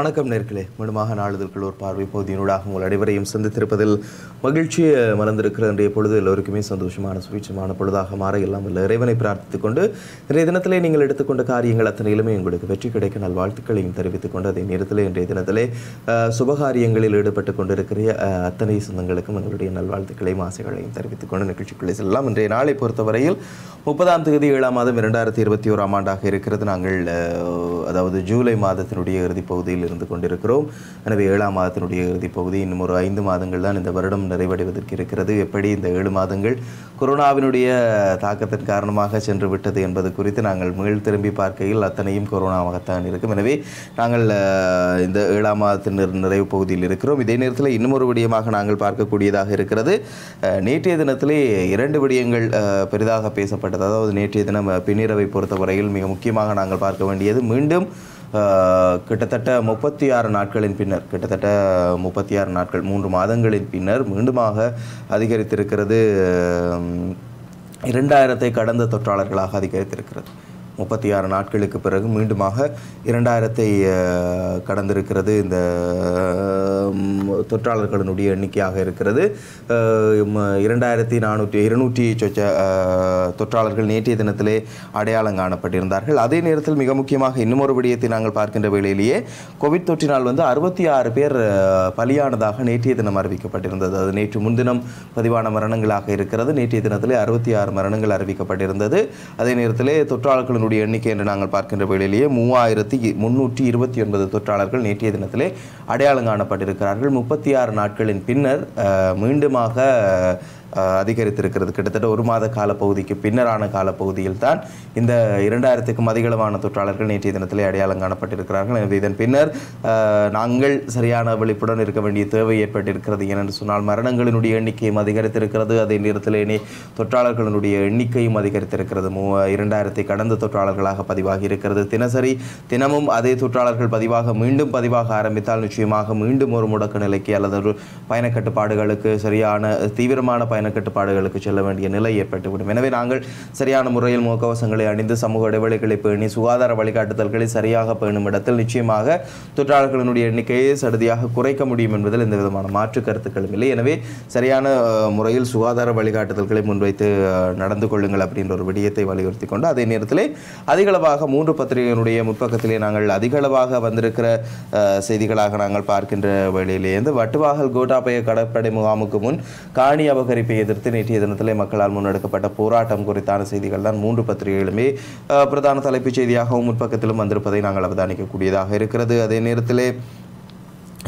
வணக்கம் நேர்களே. மீண்டுமாக நாளிதழ்கள் ஒரு பார்வை பகுதியினூடாக உங்கள் அனைவரையும் சந்தித்திருப்பதில் மகிழ்ச்சியை மறந்திருக்கிற இன்றைய பொழுது எல்லோருக்குமே சந்தோஷமான சுவீட்சமான பொழுதாக மாற எல்லாம் இல்லை இறைவனை பிரார்த்தித்துக் கொண்டு இன்றைய தினத்திலே நீங்கள் எடுத்துக்கொண்ட காரியங்கள் அத்தனையிலுமே உங்களுக்கு வெற்றி கிடைக்க நல்வாழ்த்துக்களையும் தெரிவித்துக் கொண்டு அதே நேரத்தில் இன்றைய தினத்திலே சுபகாரியங்களில் ஈடுபட்டு கொண்டிருக்கிற அத்தனை சொந்தங்களுக்கும் எங்களுடைய நல்வாழ்த்துக்களையும் ஆசைகளையும் தெரிவித்துக் கொண்டு நிகழ்ச்சிக்குள்ளே செல்லலாம். இன்றைய நாளை பொறுத்தவரையில் முப்பதாம் தேதி ஏழாம் மாதம் இரண்டாயிரத்தி இருபத்தி ஓராம் ஆண்டாக இருக்கிறது. நாங்கள் அதாவது ஜூலை மாதத்தினுடைய இறுதிப்பகுதியில் இருந்து கொண்டிருக்கிறோம். எனவே ஏழாம் மாதத்தினுடைய இறுதிப் பகுதி இன்னும் ஒரு ஐந்து மாதங்கள் தான் இந்த வருடம் நிறைவடைவதற்கு இருக்கிறது. எப்படி இந்த ஏழு மாதங்கள் கொரோனாவினுடைய தாக்கத்தின் காரணமாக சென்று விட்டது என்பது குறித்து நாங்கள் மீள் திரும்பி பார்க்கையில் அத்தனையும் கொரோனாவாகத்தான் இருக்கும். எனவே நாங்கள் இந்த ஏழாம் மாதத்தின் நிறைவு பகுதியில் இருக்கிறோம். இதே நேரத்தில் இன்னும் ஒரு விடயமாக நாங்கள் பார்க்கக்கூடியதாக இருக்கிறது. நேற்றைய தினத்திலே இரண்டு விடயங்கள் பெரிதாக பேசப்பட்டது. அதாவது நேற்றைய தினம் பின்னிரவை பொறுத்தவரையில் மிக முக்கியமாக நாங்கள் பார்க்க வேண்டியது மீண்டும் கிட்டத்தட்ட முப்பத்தி ஆறு நாட்களின் பின்னர் கிட்டத்தட்ட முப்பத்தி ஆறு நாட்கள் மூன்று மாதங்களின் பின்னர் மீண்டுமாக அதிகரித்திருக்கிறது. இரண்டாயிரத்தை கடந்த தொற்றாளர்களாக அதிகரித்திருக்கிறது. முப்பத்தி ஆறு நாட்களுக்கு பிறகு மீண்டுமாக இரண்டாயிரத்தை கடந்திருக்கிறது. இந்த தொற்றாளர்களுடைய தொற்றாளர்களினுடைய எண்ணிக்கையாக இருக்கிறது. இரண்டாயிரத்தி நானூற்றி இருநூற்றி சொச்ச தொற்றாளர்கள் நேற்றைய தினத்திலே அடையாளம் காணப்பட்டிருந்தார்கள். அதே நேரத்தில் மிக முக்கியமாக இன்னும் விடயத்தை நாங்கள் பார்க்கின்ற வேளையிலேயே கோவிட் தொற்றினால் வந்து அறுபத்தி ஆறு பேர் பலியானதாக நேற்றைய தினம் அறிவிக்கப்பட்டிருந்தது. அது நேற்று முன்தினம் பதிவான மரணங்களாக இருக்கிறது. நேற்றைய தினத்திலே அறுபத்தி ஆறு மரணங்கள் அறிவிக்கப்பட்டிருந்தது. அதே நேரத்திலே தொற்றாளர்களுடைய எண்ணிக்கை என்று நாங்கள் பார்க்கின்ற வேளையிலேயே மூவாயிரத்தி முன்னூற்றி இருபத்தி ஒன்பது தொற்றாளர்கள் நேற்றைய தினத்திலே அடையாளம் காணப்பட்டிருக்கிறார்கள். முப்பத்தி ஆறு நாட்களின் பின்னர் மீண்டுமாக அதிகரித்திருக்கிறது. கிட்டத்தட்ட ஒரு மாத கால பகுதிக்கு பின்னரான காலப்பகுதியில் தான் இந்த இரண்டாயிரத்துக்கும் அதிகளவான தொற்றாளர்கள் நேற்றைய தினத்திலே அடையாளம் காணப்பட்டிருக்கிறார்கள். எனவே இதன் பின்னர் நாங்கள் சரியான விழிப்புடன் இருக்க வேண்டிய தேவை ஏற்பட்டிருக்கிறது ஏனென்று சொன்னால் மரணங்களினுடைய எண்ணிக்கையும் அதிகரித்திருக்கிறது. அதே நேரத்தில் இனி தொற்றாளர்களினுடைய எண்ணிக்கையும் அதிகரித்திருக்கிறது. மூ இரண்டாயிரத்தை கடந்த தொற்றாளர்களாக பதிவாகி இருக்கிறது. தினசரி தினமும் அதே தொற்றாளர்கள் பதிவாக மீண்டும் பதிவாக ஆரம்பித்தால் நிச்சயமாக மீண்டும் ஒரு முடக்க நிலைக்கு அல்லது ஒரு பயணக்கட்டுப்பாடுகளுக்கு சரியான தீவிரமான பயண பயணக்கட்டுப்பாடுகளுக்கு செல்ல வேண்டிய நிலை ஏற்பட்டுவிடும். எனவே நாங்கள் சரியான முறையில் முகக்கவசங்களை அணிந்து சமூக இடைவெளிகளை பேணி சுகாதார வழிகாட்டுதல்களை சரியாக பேணும் இடத்தில் நிச்சயமாக தொற்றாளர்களினுடைய எண்ணிக்கையை சடுதியாக குறைக்க முடியும் என்பதில் எந்த விதமான மாற்று கருத்துக்களும் இல்லை. எனவே சரியான முறையில் சுகாதார வழிகாட்டுதல்களை முன்வைத்து நடந்து கொள்ளுங்கள் அப்படின்ற ஒரு விடயத்தை வலியுறுத்தி கொண்டு அதே நேரத்திலே அதிகளவாக மூன்று பத்திரிகையினுடைய முற்பக்கத்திலே நாங்கள் அதிகளவாக வந்திருக்கிற செய்திகளாக நாங்கள் பார்க்கின்ற வேளையிலே இந்த வட்டுவாகல் கோட்டாபய கடற்படை முகாமுக்கு முன் காணி அபகரிப்பு எதிர்த்து நேற்றைய தினத்திலே மக்களால் முன்னெடுக்கப்பட்ட போராட்டம் குறித்தான செய்திகள் தான் மூன்று பத்திரிகைகளுமே பிரதான தலைப்புச் செய்தியாகவும் முற்பக்கத்திலும் வந்திருப்பதை நாங்கள் அவதானிக்கக்கூடியதாக இருக்கிறது. அதே நேரத்திலே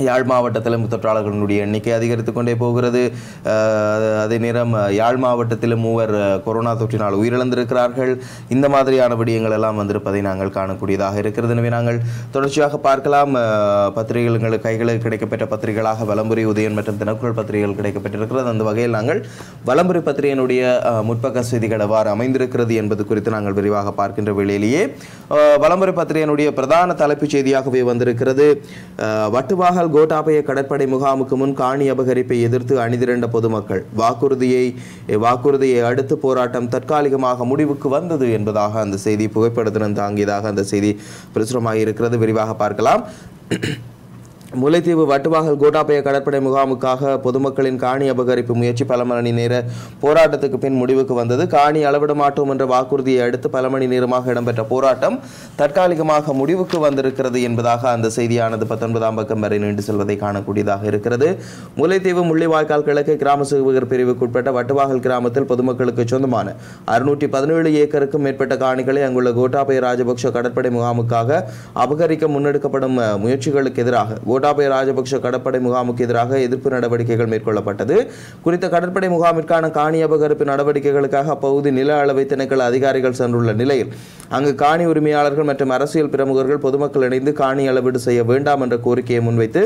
யாழ் மாவட்டத்திலும் தொற்றாளர்களுடைய எண்ணிக்கை அதிகரித்து கொண்டே போகிறது அதே நேரம் யாழ் மாவட்டத்திலும் மூவர் கொரோனா தொற்றினால் உயிரிழந்திருக்கிறார்கள். இந்த மாதிரியான விடயங்கள் எல்லாம் வந்திருப்பதை நாங்கள் காணக்கூடியதாக இருக்கிறது. எனவே நாங்கள் தொடர்ச்சியாக பார்க்கலாம். பத்திரிகைகள் எங்கள் கைகளில் கிடைக்கப்பெற்ற பத்திரிகைகளாக வலம்புரி உதயன் மற்றும் தினக்குரல் பத்திரிகைகள் கிடைக்கப்பட்டிருக்கிறது அந்த வகையில் நாங்கள் வலம்புரி பத்திரிகையினுடைய முற்பக்க செய்திகள் எவ்வாறு அமைந்திருக்கிறது என்பது குறித்து நாங்கள் விரிவாக பார்க்கின்ற வேளையிலேயே வலம்புரி பத்திரிகையினுடைய பிரதான தலைப்புச் செய்தியாகவே வந்திருக்கிறது. வட்டுவாக வட்டுவாகல் கோட்டாபய கடற்படை முகாமுக்கு முன் காணி அபகரிப்பை எதிர்த்து அணிதிரண்ட பொதுமக்கள். வாக்குறுதியை வாக்குறுதியை அடுத்து போராட்டம் தற்காலிகமாக முடிவுக்கு வந்தது என்பதாக அந்த செய்தி புகைப்படத்துடன் தாங்கியதாக அந்த செய்தி பிரசுரமாக இருக்கிறது. விரிவாக பார்க்கலாம். முல்லைத்தீவு வட்டுவாகல் கோட்டாபய கடற்படை முகாமுக்காக பொதுமக்களின் காணி அபகரிப்பு முயற்சி பல மணி நேர போராட்டத்துக்கு பின் முடிவுக்கு வந்தது. காணி அளவிட மாட்டோம் என்ற வாக்குறுதியை அடுத்து பல மணி நேரமாக இடம்பெற்ற போராட்டம் தற்காலிகமாக முடிவுக்கு வந்திருக்கிறது என்பதாக அந்த செய்தியானது பத்தொன்பதாம் பக்கம் வரை நீண்டு செல்வதை காணக்கூடியதாக இருக்கிறது. முல்லைத்தீவு முள்ளிவாய்க்கால் கிழக்கு கிராம சேவகர் பிரிவுக்குட்பட்ட வட்டுவாகல் கிராமத்தில் பொதுமக்களுக்கு சொந்தமான அறுநூற்றி பதினேழு ஏக்கருக்கும் மேற்பட்ட காணிகளை அங்குள்ள கோட்டாபய ராஜபக்ஷ கடற்படை முகாமுக்காக அபகரிக்க முன்னெடுக்கப்படும் முயற்சிகளுக்கு எதிராக கோட்டாபய ராஜபக்ஷ கடற்படை முகாமுக்கு எதிராக எதிர்ப்பு நடவடிக்கைகள் மேற்கொள்ளப்பட்டது. குறித்த கடற்படை முகாமிற்கான காணி அபகரிப்பு நடவடிக்கைகளுக்காக அப்பகுதி நில அளவை திணைக்கள அதிகாரிகள் சென்றுள்ள நிலையில் அங்கு காணி உரிமையாளர்கள் மற்றும் அரசியல் பிரமுகர்கள் பொதுமக்கள் இணைந்து காணி அளவீடு செய்ய வேண்டாம் என்ற கோரிக்கையை முன்வைத்து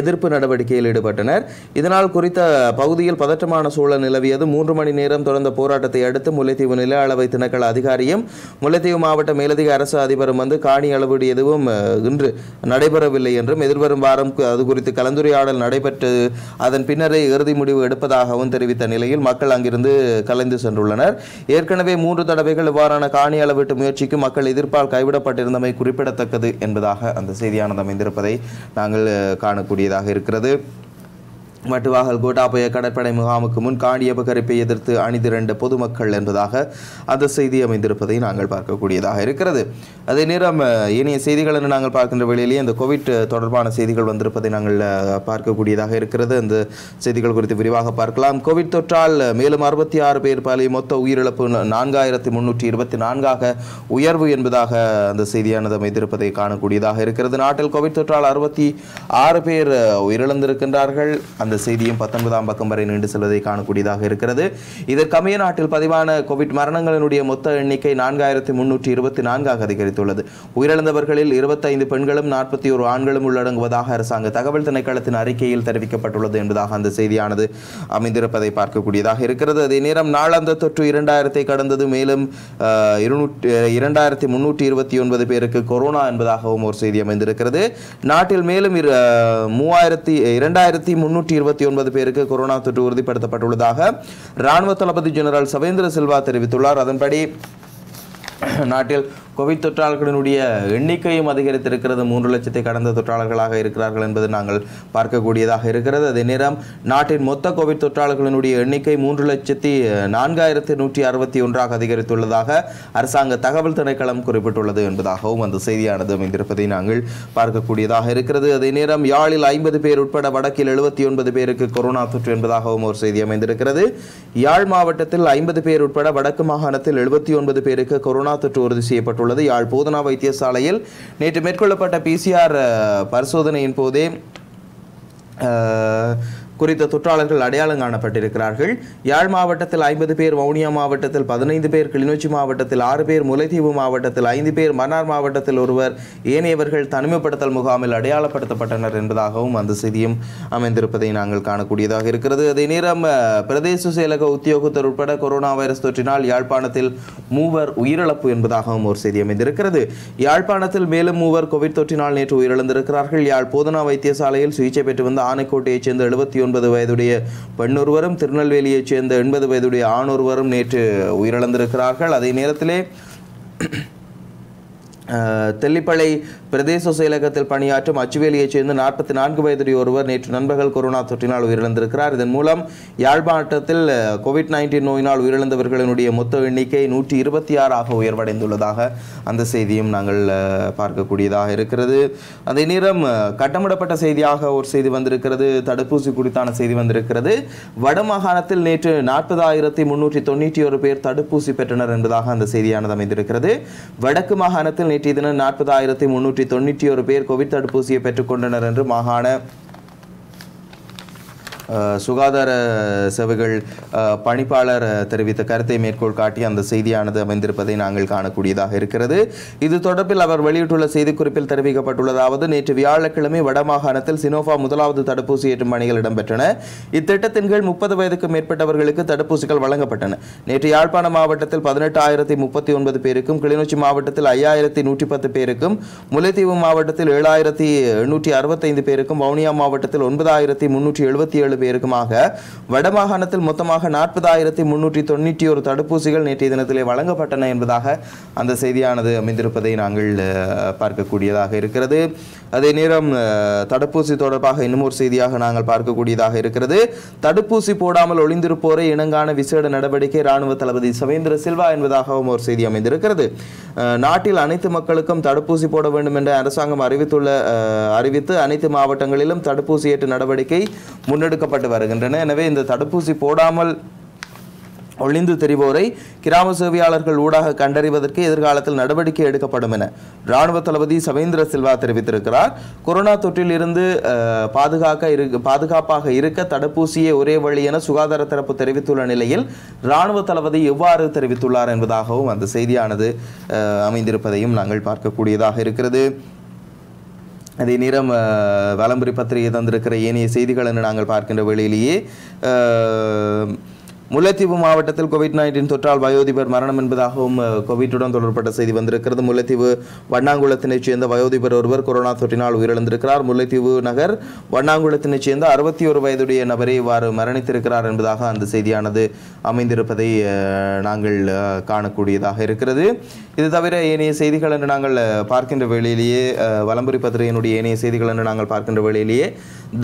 எதிர்ப்பு நடவடிக்கையில் ஈடுபட்டனர். இதனால் குறித்த பகுதியில் பதற்றமான சூழல் நிலவியது. மூன்று மணி நேரம் தொடர்ந்த போராட்டத்தை அடுத்து முல்லைத்தீவு நில அளவை திணைக்கள அதிகாரியும் முல்லைத்தீவு மாவட்ட மேலதிக அரசு அதிபரும் வந்து காணி அளவீடு எதுவும் இன்று நடைபெறவில்லை என்றும் எதிர்வரும் வாரம் அது குறித்து கலந்துரையாடல் நடைபெற்று அதன் பின்னரே இறுதி முடிவு எடுப்பதாகவும் தெரிவித்த நிலையில் மக்கள் அங்கிருந்து கலைந்து சென்றுள்ளனர். ஏற்கனவே மூன்று தடவைகள் இவ்வாறான காணி அளவீட்டு முயற்சிக்கு மக்கள் எதிர்ப்பால் கைவிடப்பட்டிருந்தமை குறிப்பிடத்தக்கது என்பதாக அந்த செய்தியானது அமைந்திருப்பதை நாங்கள் காணக்கூடிய கூடியதாக இருக்கிறது. மட்டுவாகல் கோட்டாபய கடற்படை முகாமுக்கு முன் காணி அபகரிப்பை எதிர்த்து அணிதிரண்ட பொதுமக்கள் என்பதாக அந்த செய்தி அமைந்திருப்பதை நாங்கள் பார்க்கக்கூடியதாக இருக்கிறது. அதே நேரம் இனிய செய்திகள் என்று நாங்கள் பார்க்கின்ற வேளையிலேயே இந்த கோவிட் தொடர்பான செய்திகள் வந்திருப்பதை நாங்கள் பார்க்கக்கூடியதாக இருக்கிறது. அந்த செய்திகள் குறித்து விரிவாக பார்க்கலாம். கோவிட் தொற்றால் மேலும் அறுபத்தி ஆறு பேர் பலி மொத்த உயிரிழப்பு நான்காயிரத்தி முன்னூற்றி இருபத்தி நான்காக உயர்வு என்பதாக அந்த செய்தியானது அமைந்திருப்பதை காணக்கூடியதாக இருக்கிறது. நாட்டில் கோவிட் தொற்றால் அறுபத்தி ஆறு பேர் உயிரிழந்திருக்கின்றார்கள். அந்த என்ற செய்தியும் பத்தொன்பதாம் பக்கம் வரை நீண்டு செல்வதை காணக்கூடியதாக இருக்கிறது. இதற்கமைய நாட்டில் பதிவான கோவிட் மரணங்களினுடைய மொத்த எண்ணிக்கை நான்காயிரத்தி முன்னூற்றி இருபத்தி நான்காக அதிகரித்துள்ளது. உயிரிழந்தவர்களில் இருபத்தைந்து பெண்களும் நாற்பத்தி ஒரு ஆண்களும் உள்ளடங்குவதாக அரசாங்க தகவல் திணைக்களத்தின் அறிக்கையில் தெரிவிக்கப்பட்டுள்ளது என்பதாக அந்த செய்தியானது அமைந்திருப்பதை பார்க்கக்கூடியதாக இருக்கிறது. அதே நேரம் நாளாந்த தொற்று இரண்டாயிரத்தை கடந்தது. மேலும் இருநூற்றி இரண்டாயிரத்தி முன்னூற்றி இருபத்தி ஒன்பது பேருக்கு கொரோனா என்பதாகவும் ஒரு செய்தி அமைந்திருக்கிறது. நாட்டில் மேலும் மூவாயிரத்தி இரண்டாயிரத்தி முன்னூற்றி இருபத்தி ஒன்பது பேருக்கு கொரோனா தொற்று உறுதிப்படுத்தப்பட்டுள்ளதாக ராணுவ தளபதி ஜெனரல் சவேந்திர சில்வா தெரிவித்துள்ளார். அதன்படி நாட்டில் கோவிட் தொற்றாளர்களினுடைய எண்ணிக்கையும் அதிகரித்திருக்கிறது. மூன்று லட்சத்தை கடந்த தொற்றாளர்களாக இருக்கிறார்கள் என்பது நாங்கள் பார்க்கக்கூடியதாக இருக்கிறது. அதே நேரம் நாட்டின் மொத்த கோவிட் தொற்றாளர்களினுடைய எண்ணிக்கை மூன்று லட்சத்தி நான்காயிரத்தி நூற்றி அறுபத்தி ஒன்றாக அதிகரித்துள்ளதாக அரசாங்க தகவல் திணைக்களம் குறிப்பிட்டுள்ளது என்பதாகவும் அந்த செய்தியானது அமைந்திருப்பதை நாங்கள் பார்க்கக்கூடியதாக இருக்கிறது. அதே நேரம் யாழில் ஐம்பது பேர் உட்பட வடக்கில் எழுபத்தி ஒன்பது பேருக்கு கொரோனா தொற்று என்பதாகவும் ஒரு செய்தி அமைந்திருக்கிறது. யாழ் மாவட்டத்தில் ஐம்பது பேர் உட்பட வடக்கு மாகாணத்தில் எழுபத்தி ஒன்பது பேருக்கு கொரோனா தொற்று உறுதி செய்யப்பட்டுள்ளது. யாழ் போதனா வைத்தியசாலையில் நேற்று மேற்கொள்ளப்பட்ட பிசிஆர் பரிசோதனையின் போதே குறித்த தொற்றாளர்கள் அடையாளம் காணப்பட்டிருக்கிறார்கள். யாழ் மாவட்டத்தில் ஐம்பது பேர் வவுனியா மாவட்டத்தில் பதினைந்து பேர் கிளிநொச்சி மாவட்டத்தில் ஆறு பேர் முல்லைத்தீவு மாவட்டத்தில் ஐந்து பேர் மன்னார் மாவட்டத்தில் ஒருவர் ஏனையவர்கள் தனிமைப்படுத்தல் முகாமில் அடையாளப்படுத்தப்பட்டனர் என்பதாகவும் அந்த செய்தியும் அமைந்திருப்பதை நாங்கள் காணக்கூடியதாக இருக்கிறது. அதே நேரம் பிரதேச செயலக உத்தியோகத்தர் உட்பட கொரோனா வைரஸ் தொற்றினால் யாழ்ப்பாணத்தில் மூவர் உயிரிழப்பு என்பதாகவும் ஒரு செய்தி அமைந்திருக்கிறது. யாழ்ப்பாணத்தில் மேலும் மூவர் கோவிட் தொற்றினால் நேற்று உயிரிழந்திருக்கிறார்கள். யாழ் போதனா வைத்தியசாலையில் சிகிச்சை பெற்று வந்த ஆனைக்கோட்டையைச் சேர்ந்த எழுபத்தி ஒன்பது வயதுடைய பெண்ணொருவரும் திருநெல்வேலியைச் சேர்ந்த எண்பது வயதுடைய ஆணொருவரும் நேற்று உயிரிழந்திருக்கிறார்கள். அதே நேரத்திலே தெல்லிப்பளை பிரதேச செயலகத்தில் பணியாற்றும் அச்சுவேலியைச் சேர்ந்த நாற்பத்தி நான்கு வயதுடைய ஒருவர் நேற்று நண்பகல் கொரோனா தொற்றினால் உயிரிழந்திருக்கிறார். இதன் மூலம் யாழ்ப்பாணத்தில் கோவிட் நைன்டீன் நோயினால் உயிரிழந்தவர்களினுடைய மொத்த எண்ணிக்கை நூற்றி இருபத்தி ஆறாக உயர்வடைந்துள்ளதாக அந்த செய்தியும் நாங்கள் பார்க்கக்கூடியதாக இருக்கிறது. அதே நேரம் கட்டமிடப்பட்ட செய்தியாக ஒரு செய்தி வந்திருக்கிறது. தடுப்பூசி குறித்தான செய்தி வந்திருக்கிறது. வடமாகாணத்தில் நேற்று நாற்பதாயிரத்தி முன்னூற்றி தொண்ணூற்றி ஒரு பேர் தடுப்பூசி பெற்றனர் என்பதாக அந்த செய்தியானது அமைந்திருக்கிறது. வடக்கு மாகாணத்தில் நேற்றைய தினம் நாற்பதாயிரத்தி முன்னூற்றி தொண்ணூற்றி ஒரு பேர் கோவிட் தடுப்பூசியை பெற்றுக்கொண்டனர் என்று மாகாண சுகாதார சேவைகள் பணிப்பாளர் தெரிவித்த கருத்தை மேற்கோள் காட்டி அந்த செய்தியானது அமைந்திருப்பதை நாங்கள் காணக்கூடியதாக இருக்கிறது. இது தொடர்பில் அவர் வெளியிட்டுள்ள செய்திக்குறிப்பில் தெரிவிக்கப்பட்டுள்ளதாவது நேற்று வியாழக்கிழமை வடமாகாணத்தில் சினோஃபா முதலாவது தடுப்பூசி ஏற்றும் பணிகள் இடம்பெற்றன. இத்திட்டத்தின் கீழ் முப்பது வயதுக்கு மேற்பட்டவர்களுக்கு தடுப்பூசிகள் வழங்கப்பட்டன. நேற்று யாழ்ப்பாண மாவட்டத்தில் பதினெட்டாயிரத்தி முப்பத்தி ஒன்பது பேருக்கும் கிளிநொச்சி மாவட்டத்தில் ஐயாயிரத்தி நூற்றி பத்து பேருக்கும் முல்லைத்தீவு மாவட்டத்தில் ஏழாயிரத்தி எண்ணூற்றி அறுபத்தைந்து பேருக்கும் வவுனியா மாவட்டத்தில் ஒன்பதாயிரத்தி முன்னூற்றி எழுபத்தி ஏழு பேருக்குமாக. வடமாகாணத்தில் மொத்தமாக நாற்பதாயிரத்தி முன்னூற்றி தொண்ணூற்றி ஒரு தடுப்பூசிகள் நேற்றைய தினத்திலே வழங்கப்பட்டன என்பதாக அந்த செய்தியானது அமைந்திருப்பதை நாங்கள் பார்க்கக்கூடியதாக இருக்கிறது. அதே நேரம் தடுப்பூசி தொடர்பாக இன்னும் ஒரு செய்தியாக நாங்கள் பார்க்கக்கூடியதாக இருக்கிறது. தடுப்பூசி போடாமல் ஒளிந்திருப்போரை இனங்கான விசேட நடவடிக்கை ராணுவ தளபதி சவேந்திர சில்வா என்பதாகவும் ஒரு செய்தி அமைந்திருக்கிறது. நாட்டில் அனைத்து மக்களுக்கும் தடுப்பூசி போட வேண்டும் என்ற அரசாங்கம் அறிவித்துள்ள அறிவித்து அனைத்து மாவட்டங்களிலும் தடுப்பூசி ஏற்று நடவடிக்கை முன்னெடுக்க முன்னெடுக்கப்பட்டு வருகின்றன. எனவே இந்த தடுப்பூசி போடாமல் ஒளிந்து தெரிவோரை கிராம சேவையாளர்கள் ஊடாக கண்டறிவதற்கு எதிர்காலத்தில் நடவடிக்கை எடுக்கப்படும் என ராணுவ தளபதி சவேந்திர சில்வா தெரிவித்திருக்கிறார். கொரோனா தொற்றில் இருந்து பாதுகாக்க இரு பாதுகாப்பாக இருக்க தடுப்பூசியே ஒரே வழி என சுகாதார தரப்பு தெரிவித்துள்ள நிலையில் ராணுவ தளபதி எவ்வாறு தெரிவித்துள்ளார் என்பதாகவும் அந்த செய்தியானது அமைந்திருப்பதையும் நாங்கள் பார்க்கக்கூடியதாக இருக்கிறது. அதே நேரம் வலம்புரி பத்திரிகை தந்திருக்கிற ஏனைய செய்திகளை நாங்கள் பார்க்கின்ற வேளையிலேயே முல்லைத்தீவு மாவட்டத்தில் கோவிட் நைன்டீன் தொற்றால் வயோதிபர் மரணம் என்பதாகவும் கோவிட்டுடன் தொடர்பட்ட செய்தி வந்திருக்கிறது. முல்லைத்தீவு வண்ணாங்குளத்தினைச் சேர்ந்த வயோதிபர் ஒருவர் கொரோனா தொற்றினால் உயிரிழந்திருக்கிறார். முல்லைத்தீவு நகர் வண்ணாங்குளத்தினைச் சேர்ந்த அறுபத்தி ஒரு வயதுடைய நபரே இவ்வாறு மரணித்திருக்கிறார் என்பதாக அந்த செய்தியானது அமைந்திருப்பதை நாங்கள் காணக்கூடியதாக இருக்கிறது. இது தவிர ஏனைய செய்திகள் என்று நாங்கள் பார்க்கின்ற வேளையிலேயே வலம்புரி பத்திரிகையினுடைய ஏனைய செய்திகள் என்று நாங்கள் பார்க்கின்ற வேளையிலேயே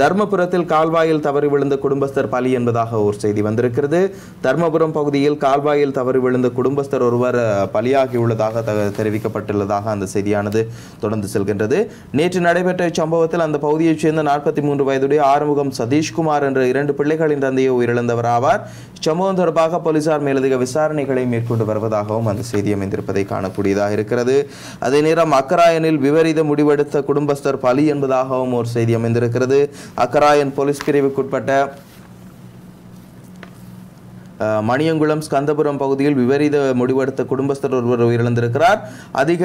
தர்மபுரத்தில் கால்வாயில் தவறி விழுந்த குடும்பஸ்தர் பலி என்பதாக ஒரு செய்தி வந்திருக்கிறது. தர்மபுரம் பகுதியில் கால்வாயில் தவறி விழுந்த குடும்பஸ்தர் ஒருவர் பலியாகியுள்ளதாக தெரிவிக்கப்பட்டுள்ளதாக அந்த செய்தியானது தொடர்ந்து செல்கின்றது. நேற்று நடைபெற்ற இச்சம்பவத்தில் அந்த பகுதியைச் சேர்ந்த நாற்பத்தி மூன்று வயதுடைய ஆறுமுகம் சதீஷ்குமார் என்ற இரண்டு பிள்ளைகளின் தந்தையை உயிரிழந்தவர் ஆவார். இச்சம்பவம் தொடர்பாக போலீசார் மேலதிக விசாரணைகளை மேற்கொண்டு வருவதாகவும் அந்த செய்தி அமைந்திருப்பதை காணக்கூடியதாக இருக்கிறது. அதே நேரம் அக்கராயனில் விபரீத முடிவெடுத்த குடும்பஸ்தர் பலி என்பதாகவும் ஒரு செய்தி அமைந்திருக்கிறது. அக்கராயன் போலீஸ் பிரிவுக்குட்பட்ட மணியங்குளம் ஸ்கந்தபுரம் பகுதியில் விபரீத முடிவெடுத்த குடும்பஸ்தர் ஒருவர் உயிரிழந்திருக்கிறார். அதிக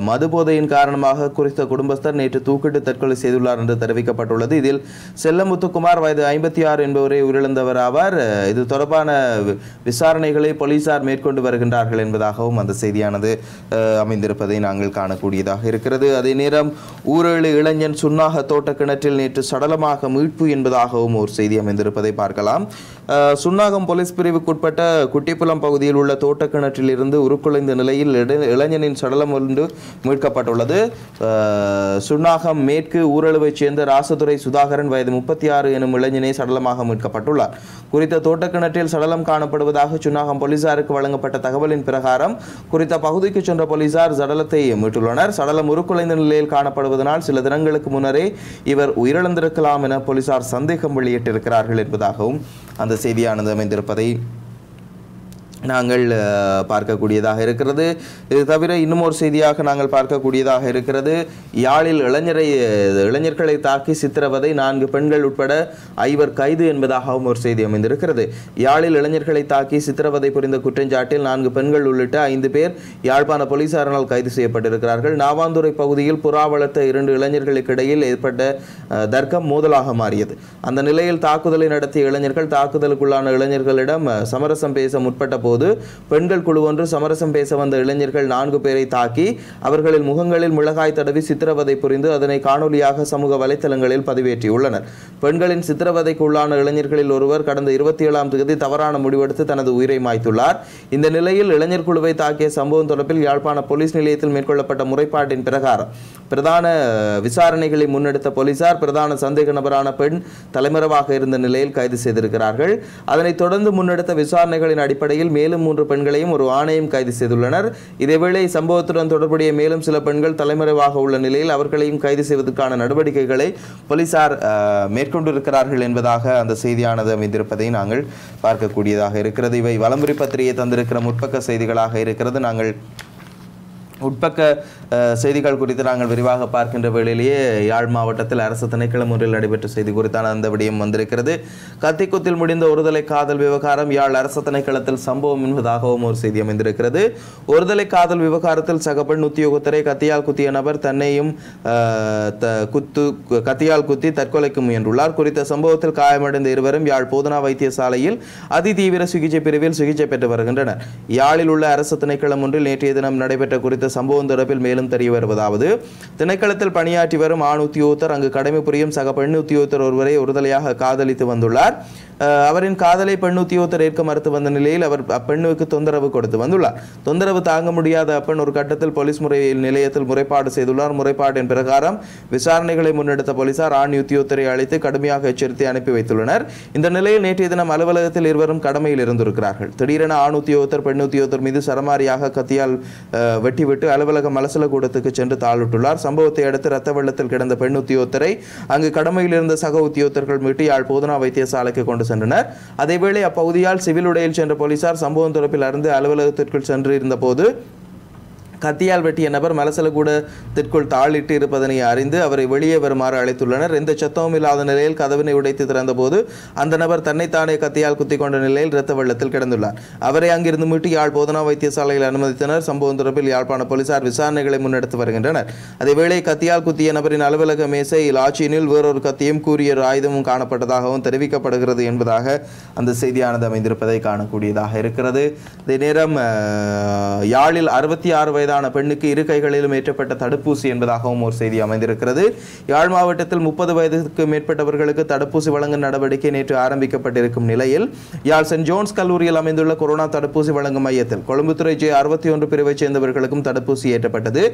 மதுபோதையின் காரணமாக குறித்த குடும்பஸ்தர் நேற்று தூக்கிட்டு தற்கொலை செய்துள்ளார் என்று தெரிவிக்கப்பட்டுள்ளது. இதில் செல்லமுத்துக்குமார் வயது ஐம்பத்தி ஆறு என்பவரை உயிரிழந்தவர் ஆவார். இது தொடர்பான வி- விசாரணைகளை போலீசார் மேற்கொண்டு வருகின்றார்கள் என்பதாகவும் அந்த செய்தியானது அமைந்திருப்பதை நாங்கள் காணக்கூடியதாக இருக்கிறது. அதே நேரம் ஊரேழு இளைஞன் சுண்ணாக தோட்ட கிணற்றில் நேற்று சடலமாக மீட்பு என்பதாகவும் ஒரு செய்தி அமைந்திருப்பதை பார்க்கலாம். சுன்னாகம் போலீஸ் பிரிவுக்குட்பட்ட குட்டிப்புலம் பகுதியில் உள்ள தோட்டக்கிணற்றிலிருந்து இருந்து உருக்குலைந்த நிலையில் இட- இளைஞனின் சடலம் ஒன்று மீட்கப்பட்டுள்ளது. சுன்னாகம் மேற்கு ஊரளவைச் சேர்ந்த ராசதுரை சுதாகரன் வயது முப்பத்தி ஆறு எனும் இளைஞனே சடலமாக மீட்கப்பட்டுள்ளார். குறித்த தோட்டக்கிணற்றில் சடலம் காணப்படுவதாக சுன்னாகம் போலீசாருக்கு வழங்கப்பட்ட தகவலின் பிரகாரம் குறித்த பகுதிக்கு சென்ற போலீசார் சடலத்தை மீட்டுள்ளனர். சடலம் உருக்குலைந்த நிலையில் காணப்படுவதனால் சில தினங்களுக்கு முன்னரே இவர் உயிரிழந்திருக்கலாம் என போலீசார் சந்தேகம் வெளியிட்டிருக்கிறார்கள் என்பதாகவும் அந்த செய்தியானது அமைந்திருப்பதை நாங்கள் பார்க்கக்கூடியதாக இருக்கிறது. இது தவிர இன்னும் ஒரு செய்தியாக நாங்கள் பார்க்கக்கூடியதாக இருக்கிறது. யாழில் இளைஞரை இளைஞர்களை தாக்கி சித்திரவதை நான்கு பெண்கள் உட்பட ஐவர் கைது என்பதாகவும் ஒரு செய்தி அமைந்திருக்கிறது. யாழில் இளைஞர்களை தாக்கி சித்திரவதை புரிந்த குற்றஞ்சாட்டில் நான்கு பெண்கள் உள்ளிட்ட ஐந்து பேர் யாழ்ப்பாண போலீசாரினால் கைது செய்யப்பட்டிருக்கிறார்கள். நாவாந்துறை பகுதியில் புறா வளர்த்த இரண்டு இளைஞர்களுக்கு இடையில் ஏற்பட்ட தர்க்கம் மோதலாக மாறியது. அந்த நிலையில் தாக்குதலை நடத்திய இளைஞர்கள் தாக்குதலுக்குள்ளான இளைஞர்களிடம் சமரசம் பேச முற்பட்ட போது பெண்கள் குழு ஒன்று சமரசம் பேச வந்த இளைஞர்கள் நான்கு பேரை தாக்கி அவர்களின் முகங்களில் மிளகாய் தடவி சித்திரவதை புரிந்து அதனை காணொலியாக சமூக வலைத்தளங்களில் பதிவேற்றியுள்ளனர். பெண்களின் சித்திரவதைக்கு உள்ளான இளைஞர்களில் ஒருவர் கடந்த இருபத்தி ஏழாம் தேதி தவறான முடிவெடுத்து தனது உயிரை மாய்த்துள்ளார். இந்த நிலையில் இளைஞர் குழுவை தாக்கிய சம்பவம் தொடர்பில் யாழ்ப்பாண போலீஸ் நிலையத்தில் மேற்கொள்ளப்பட்ட முறைப்பாட்டின் பிரகாரம் பிரதான விசாரணைகளை முன்னெடுத்த போலீசார் பிரதான சந்தேக நபரான பெண் தலைமறைவாக இருந்த நிலையில் கைது செய்திருக்கிறார்கள். அதனைத் தொடர்ந்து முன்னெடுத்த விசாரணைகளின் அடிப்படையில் மேலும் மூன்று பெண்களையும் ஒரு ஆணையும் கைது செய்துள்ளனர். இதேவேளை சம்பவத்துடன் தொடர்புடைய மேலும் சில பெண்கள் தலைமறைவாக உள்ள நிலையில் அவர்களையும் கைது செய்வதற்கான நடவடிக்கைகளை போலீசார் அஹ், மேற்கொண்டிருக்கிறார்கள் என்பதாக அந்த செய்தியானது அமைந்திருப்பதை நாங்கள் பார்க்கக்கூடியதாக இருக்கிறது. இவை வலம்புரி பத்திரிகை தந்திருக்கிற முற்பக்க செய்திகளாக இருக்கிறது. நாங்கள் உட்பக்க செய்திகள் குறித்து நாங்கள் விரிவாக பார்க்கின்ற வேளையிலேயே யாழ் மாவட்டத்தில் அரசு திணைக்களம் ஒன்றில் நடைபெற்ற செய்தி குறித்தான அந்த விடயம் வந்திருக்கிறது. கத்திக்குத்தில் முடிந்த ஒருதலை காதல் விவகாரம் யாழ் அரசு திணைக்களத்தில் சம்பவம் என்பதாகவும் ஒரு செய்தி அமைந்திருக்கிறது. ஒருதலை காதல் விவகாரத்தில் சகப்பெண் பெண் உத்தியோகத்தரை கத்தியால் குத்திய நபர் தன்னையும் த- குத்து கத்தியால் குத்தி தற்கொலைக்கு முயன்றுள்ளார். குறித்த சம்பவத்தில் காயமடைந்த இருவரும் யாழ் போதனா வைத்தியசாலையில் அதிதீவிர சிகிச்சை பிரிவில் சிகிச்சை பெற்று வருகின்றனர். யாழில் உள்ள அரசு திணைக்களம் ஒன்றில் நேற்றைய தினம் நடைபெற்ற குறித்த சம்பவம் தொடர்பில் மேலும் தெரிய வருவதாவது திணைக்களத்தில் பணியாற்றி வரும் ஆண் உத்தியோகத்தர் அங்கு கடமை புரியும் சக பெண் உத்தியோகத்தர் ஒருவரை ஒருதலையாக காதலித்து வந்துள்ளார். அவரின் காதலை பெண் உத்தியோகத்தர் ஏற்க மறுத்து வந்த நிலையில் அவர் அப்பெண்ணுக்கு தொந்தரவு கொடுத்து வந்துள்ளார். தொந்தரவு தாங்க முடியாத அப்பெண் ஒரு கட்டத்தில் போலீஸ் முறை நிலையத்தில் முறைப்பாடு செய்துள்ளார். முறைப்பாட்டின் பிரகாரம் விசாரணைகளை முன்னெடுத்த போலீசார் ஆண் உத்தியோகத்தரை அழைத்து கடுமையாக எச்சரித்து அனுப்பி வைத்துள்ளனர். இந்த நிலையில் நேற்றைய தினம் அலுவலகத்தில் இருவரும் கடமையில் இருந்திருக்கிறார்கள். திடீரென ஆண் உத்தியோகத்தர் பெண் உத்தியோகத்தர் மீது சரமாரியாக கத்தியால் வெட்டிவிட்டு அலுவலகம் மலசல கூடத்துக்கு சென்று தாளிட்டுள்ளார். சம்பவத்தை அடுத்து ரத்த வெள்ளத்தில் கிடந்த பெண் உத்தியோகத்தரை அங்கு கடமையில் இருந்த சக உத்தியோகத்தர்கள் மீட்டு யாழ் போதனா வைத்தியசாலைக்கு கொண்டு சென்றனர். அதேவேளை அப்பகுதியால் சிவில் உடையில் சென்ற போலீசார் சம்பவம் தொடர்பில் அறிந்து அலுவலகத்திற்குள் சென்று இருந்தபோது கத்தியால் வெட்டிய நபர் மலசலகூடத்திற்குள் தாளிட்டு இருப்பதனை அறிந்து அவரை வெளியே வருமாறு அழைத்துள்ளனர். எந்த சத்தமும் இல்லாத நிலையில் கதவினை உடைத்து திறந்தபோது அந்த நபர் தன்னைத்தானே கத்தியால் குத்திக் கொண்ட நிலையில் இரத்த வெள்ளத்தில் கிடந்துள்ளார். அவரை அங்கிருந்து மீட்டு யாழ் போதனா வைத்தியசாலையில் அனுமதித்தனர். சம்பவம் தொடர்பில் யாழ்ப்பாண போலீசார் விசாரணைகளை முன்னெடுத்து வருகின்றனர். அதேவேளை கத்தியால் குத்திய நபரின் அலுவலக மேசை லாட்சியினில் வேறொரு கத்தியும் கூறிய ஒரு ஆயுதமும் காணப்பட்டதாகவும் தெரிவிக்கப்படுகிறது என்பதாக அந்த செய்தியானது அமைந்திருப்பதை காணக்கூடியதாக இருக்கிறது. இதே நேரம் யாழில் அறுபத்தி ஆறு வயது வயதான பெண்ணுக்கு இரு கைகளிலும் ஏற்றப்பட்ட தடுப்பூசி என்பதாகவும் ஒரு செய்தி அமைந்திருக்கிறது. யாழ் மாவட்டத்தில் முப்பது வயதுக்கு மேற்பட்டவர்களுக்கு தடுப்பூசி வழங்கும் நடவடிக்கை நேற்று ஆரம்பிக்கப்பட்டிருக்கும் நிலையில் யாழ் சென்ட் ஜோன்ஸ் கல்லூரியில் அமைந்துள்ள கொரோனா தடுப்பூசி வழங்கும் மையத்தில் கொழும்புத்துறை ஜே அறுபத்தி ஒன்று பிரிவைச் சேர்ந்தவர்களுக்கும் தடுப்பூசி ஏற்றப்பட்டது.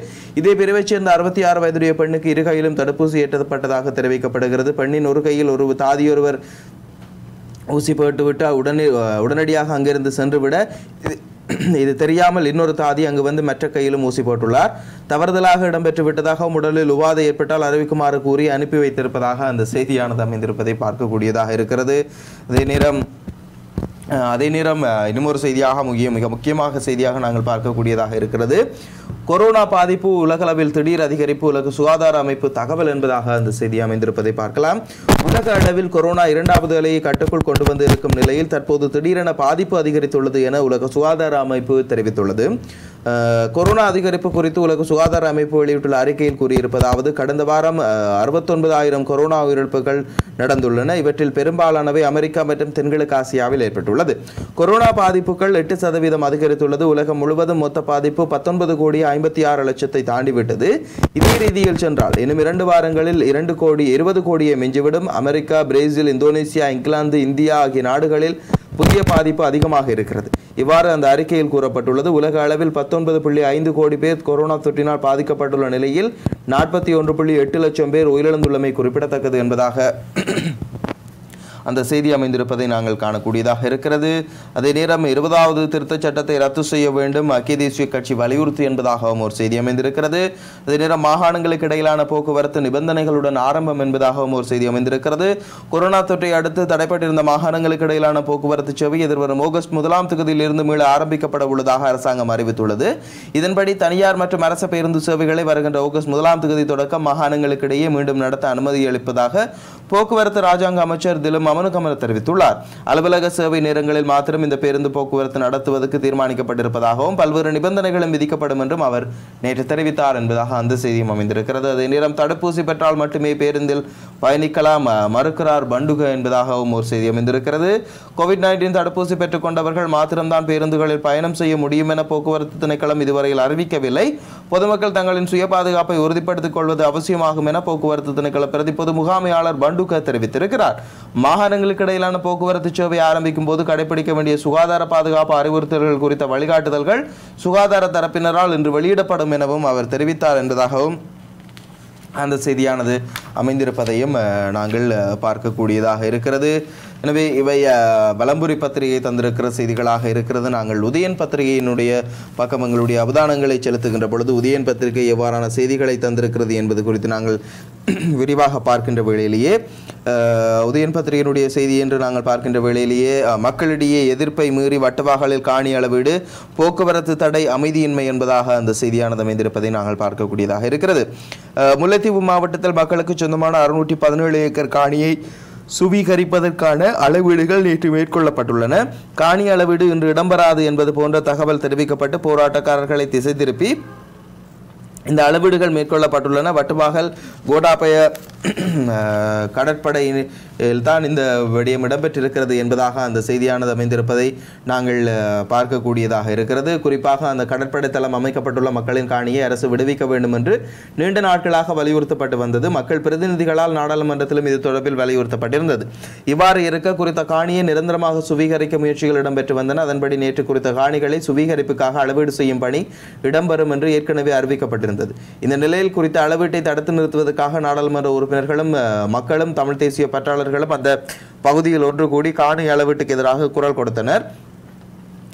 இதே பிரிவைச் சேர்ந்த அறுபத்தி ஆறு வயதுடைய பெண்ணுக்கு இரு கையிலும் தடுப்பூசி ஏற்றப்பட்டதாக தெரிவிக்கப்படுகிறது. பெண்ணின் ஒரு கையில் ஒரு தாதியொருவர் ஊசி போட்டுவிட்டு உடனே உடனடியாக அங்கிருந்து சென்றுவிட இது தெரியாமல் இன்னொரு தாதி அங்கு வந்து மற்ற கையிலும் ஊசி போட்டுள்ளார். தவறுதலாக இடம்பெற்று விட்டதாக உடலில் உபாதை ஏற்பட்டால் அறிவிக்குமாறு கூறி அனுப்பி வைத்திருப்பதாக அந்த செய்தியானது அமைந்திருப்பதை பார்க்கக்கூடியதாக இருக்கிறது. அதே நேரம் அதே நேரம் அஹ், ஒரு செய்தியாக முக்கிய மிக முக்கியமாக செய்தியாக நாங்கள் பார்க்கக்கூடியதாக இருக்கிறது. கொரோனா பாதிப்பு உலகளவில் திடீர் அதிகரிப்பு உலக சுகாதார அமைப்பு தகவல் என்பதாக அந்த செய்தி அமைந்திருப்பதை பார்க்கலாம். உலக அளவில் கொரோனா இரண்டாவது அலையை கட்டுக்குள் கொண்டு வந்து இருக்கும் நிலையில் தற்போது திடீரென பாதிப்பு அதிகரித்துள்ளது என உலக சுகாதார அமைப்பு தெரிவித்துள்ளது. கொரோனா அதிகரிப்பு குறித்து உலக சுகாதார அமைப்பு வெளியிட்டுள்ள அறிக்கையில் கூறியிருப்பதாவது கடந்த வாரம் அறுபத்தொன்பதாயிரம் கொரோனா உயிரிழப்புகள் நடந்துள்ளன. இவற்றில் பெரும்பாலானவை அமெரிக்கா மற்றும் தென்கிழக்கு ஆசியாவில் ஏற்பட்டுள்ளது. கொரோனா பாதிப்புகள் எட்டு சதவீதம் அதிகரித்துள்ளது. உலகம் முழுவதும் மொத்த பாதிப்பு பத்தொன்பது கோடி ஐம்பத்தி ஆறு லட்சத்தை தாண்டிவிட்டது. இதே ரீதியில் சென்றால் இன்னும் இரண்டு வாரங்களில் இரண்டு கோடி இருபது கோடியை மிஞ்சிவிடும். America Brazil Indonesia England India ஆகிய நாடுகளில் புதிய பாதிப்பு அதிகமாக இருக்கிறது. இவ்வாறு அந்த அறிக்கையில் கூறப்பட்டுள்ளது. உலக அளவில் பத்தொன்பது புள்ளி ஐந்து கோடி பேர் கொரோனா தொற்றினால் பாதிக்கப்பட்டுள்ள நிலையில் நாற்பத்தி ஒன்று புள்ளி எட்டு லட்சம் பேர் உயிரிழந்துள்ளமை குறிப்பிடத்தக்கது என்பதாக அந்த செய்தி அமைந்திருப்பதை நாங்கள் காணக்கூடியதாக இருக்கிறது. அதே நேரம் இருபதாவது திருத்தச் சட்டத்தை ரத்து செய்ய வேண்டும். ஐக்கிய தேசிய கட்சி வலியுறுத்தி என்பதாகவும் ஒரு செய்தி அமைந்திருக்கிறது. அதே நேரம் மாகாணங்களுக்கு இடையிலான போக்குவரத்து நிபந்தனைகளுடன் ஆரம்பம் என்பதாகவும் ஒரு செய்தி அமைந்திருக்கிறது. கொரோனா தொற்றை அடுத்து தடைப்பட்டிருந்த மாகாணங்களுக்கு இடையிலான போக்குவரத்து சேவை எதிர்வரும் ஆகஸ்ட் முதலாம் தேதியிலிருந்து மீள ஆரம்பிக்கப்பட உள்ளதாக அரசாங்கம் அறிவித்துள்ளது. இதன்படி தனியார் மற்றும் அரச பேருந்து சேவைகளை வருகின்ற ஆகஸ்ட் முதலாம் தொகுதி தொடக்கம் மாகாணங்களுக்கு இடையே மீண்டும் நடத்த அனுமதி அளிப்பதாக போக்குவரத்து ராஜாங்க அமைச்சர் திலும் அமனுகமன தெரிவித்துள்ளார். அலுவலக சேவை நேரங்களில் மாத்திரம் இந்த பேருந்து போக்குவரத்து நடத்துவதற்கு தீர்மானிக்கப்பட்டிருப்பதாகவும் பல்வேறு நிபந்தனைகளும் விதிக்கப்படும் என்றும் அவர் நேற்று தெரிவித்தார் என்பதாக அந்த செய்தியும் அமைந்திருக்கிறது. அதே நேரம் தடுப்பூசி பெற்றால் மட்டுமே பேருந்தில் பயணிக்கலாம் மறுக்கிறார் பண்டுக என்பதாகவும் ஒரு செய்தி அமைந்திருக்கிறது. கோவிட் நைன்டீன் தடுப்பூசி பெற்றுக் கொண்டவர்கள் மாத்திரம்தான் பேருந்துகளில் பயணம் செய்ய முடியும் என போக்குவரத்து திணைக்களம் இதுவரையில் அறிவிக்கவில்லை. பொதுமக்கள் தங்களின் சுய பாதுகாப்பை உறுதிப்படுத்திக் கொள்வது அவசியமாகும் என போக்குவரத்து திணைக்கள பிரதி பொது முகாமையாளர் பண்டுக தெரிவித்திருக்கிறார். மாகாணங்களுக்கு இடையிலான போக்குவரத்து சேவை ஆரம்பிக்கும் போது கடைபிடிக்க வேண்டிய சுகாதார பாதுகாப்பு அறிவுறுத்தல்கள் குறித்த வழிகாட்டுதல்கள் சுகாதார தரப்பினரால் இன்று வெளியிடப்படும் எனவும் அவர் தெரிவித்தார் என்பதாகவும் அந்த செய்தியானது அமைந்திருப்பதையும் நாங்கள் பார்க்கக்கூடியதாக இருக்கிறது. எனவே இவை வலம்புரி பத்திரிகை தந்திருக்கிற செய்திகளாக இருக்கிறது. நாங்கள் உதயன் பத்திரிகையினுடைய பக்கம் எங்களுடைய அவதானங்களை செலுத்துகின்ற பொழுது உதயன் பத்திரிகை எவ்வாறான செய்திகளை தந்திருக்கிறது என்பது குறித்து நாங்கள் விரிவாக பார்க்கின்ற வேளையிலேயே உதயன் பத்திரிகையினுடைய செய்தி என்று நாங்கள் பார்க்கின்ற வேளையிலேயே மக்களிடையே எதிர்ப்பை மீறி வட்டவாகலில் காணி அளவீடு போக்குவரத்து தடை அமைதியின்மை என்பதாக அந்த செய்தியானது அமைந்திருப்பதை நாங்கள் பார்க்கக்கூடியதாக இருக்கிறது. முல்லைத்தீவு மாவட்டத்தில் மக்களுக்கு சொந்தமான அறுநூற்றி பதினேழு ஏக்கர் காணியை சுவீகரிப்பதற்கான அளவீடுகள் நேற்று மேற்கொள்ளப்பட்டுள்ளன. காணி அளவீடு இன்று இடம்பெறாது என்பது போன்ற தகவல் தெரிவிக்கப்பட்டு போராட்டக்காரர்களை திசை திருப்பி இந்த அளவீடுகள் மேற்கொள்ளப்பட்டுள்ளன. வட்டுவாகல் கோடாபய கடற்படையில் தான் இந்த விடயம் இடம்பெற்றிருக்கிறது என்பதாக அந்த செய்தியானது அமைந்திருப்பதை நாங்கள் பார்க்கக்கூடியதாக இருக்கிறது. குறிப்பாக அந்த கடற்படை தளம் அமைக்கப்பட்டுள்ள மக்களின் காணியை அரசு விடுவிக்க வேண்டும் என்று நீண்ட நாட்களாக வலியுறுத்தப்பட்டு வந்தது. மக்கள் பிரதிநிதிகளால் நாடாளுமன்றத்திலும் இது தொடர்பில் வலியுறுத்தப்பட்டிருந்தது. இவ்வாறு இருக்க குறித்த காணியை நிரந்தரமாக சுவீகரிக்க முயற்சிகள் இடம்பெற்று வந்தன. அதன்படி நேற்று குறித்த காணிகளை சுவீகரிப்புக்காக அளவீடு செய்யும் பணி இடம்பெறும் என்று ஏற்கனவே அறிவிக்கப்பட்டிருந்தது. இந்த நிலையில் குறித்த அளவீட்டை தடுத்து நிறுத்துவதற்காக நாடாளுமன்ற உறுப்பினர்களும் மக்களும் தமிழ் தேசிய பற்றாளர்களும் அந்த பகுதியில் ஒன்று கூடி காணி அளவீட்டுக்கு எதிராக குரல் கொடுத்தனர்.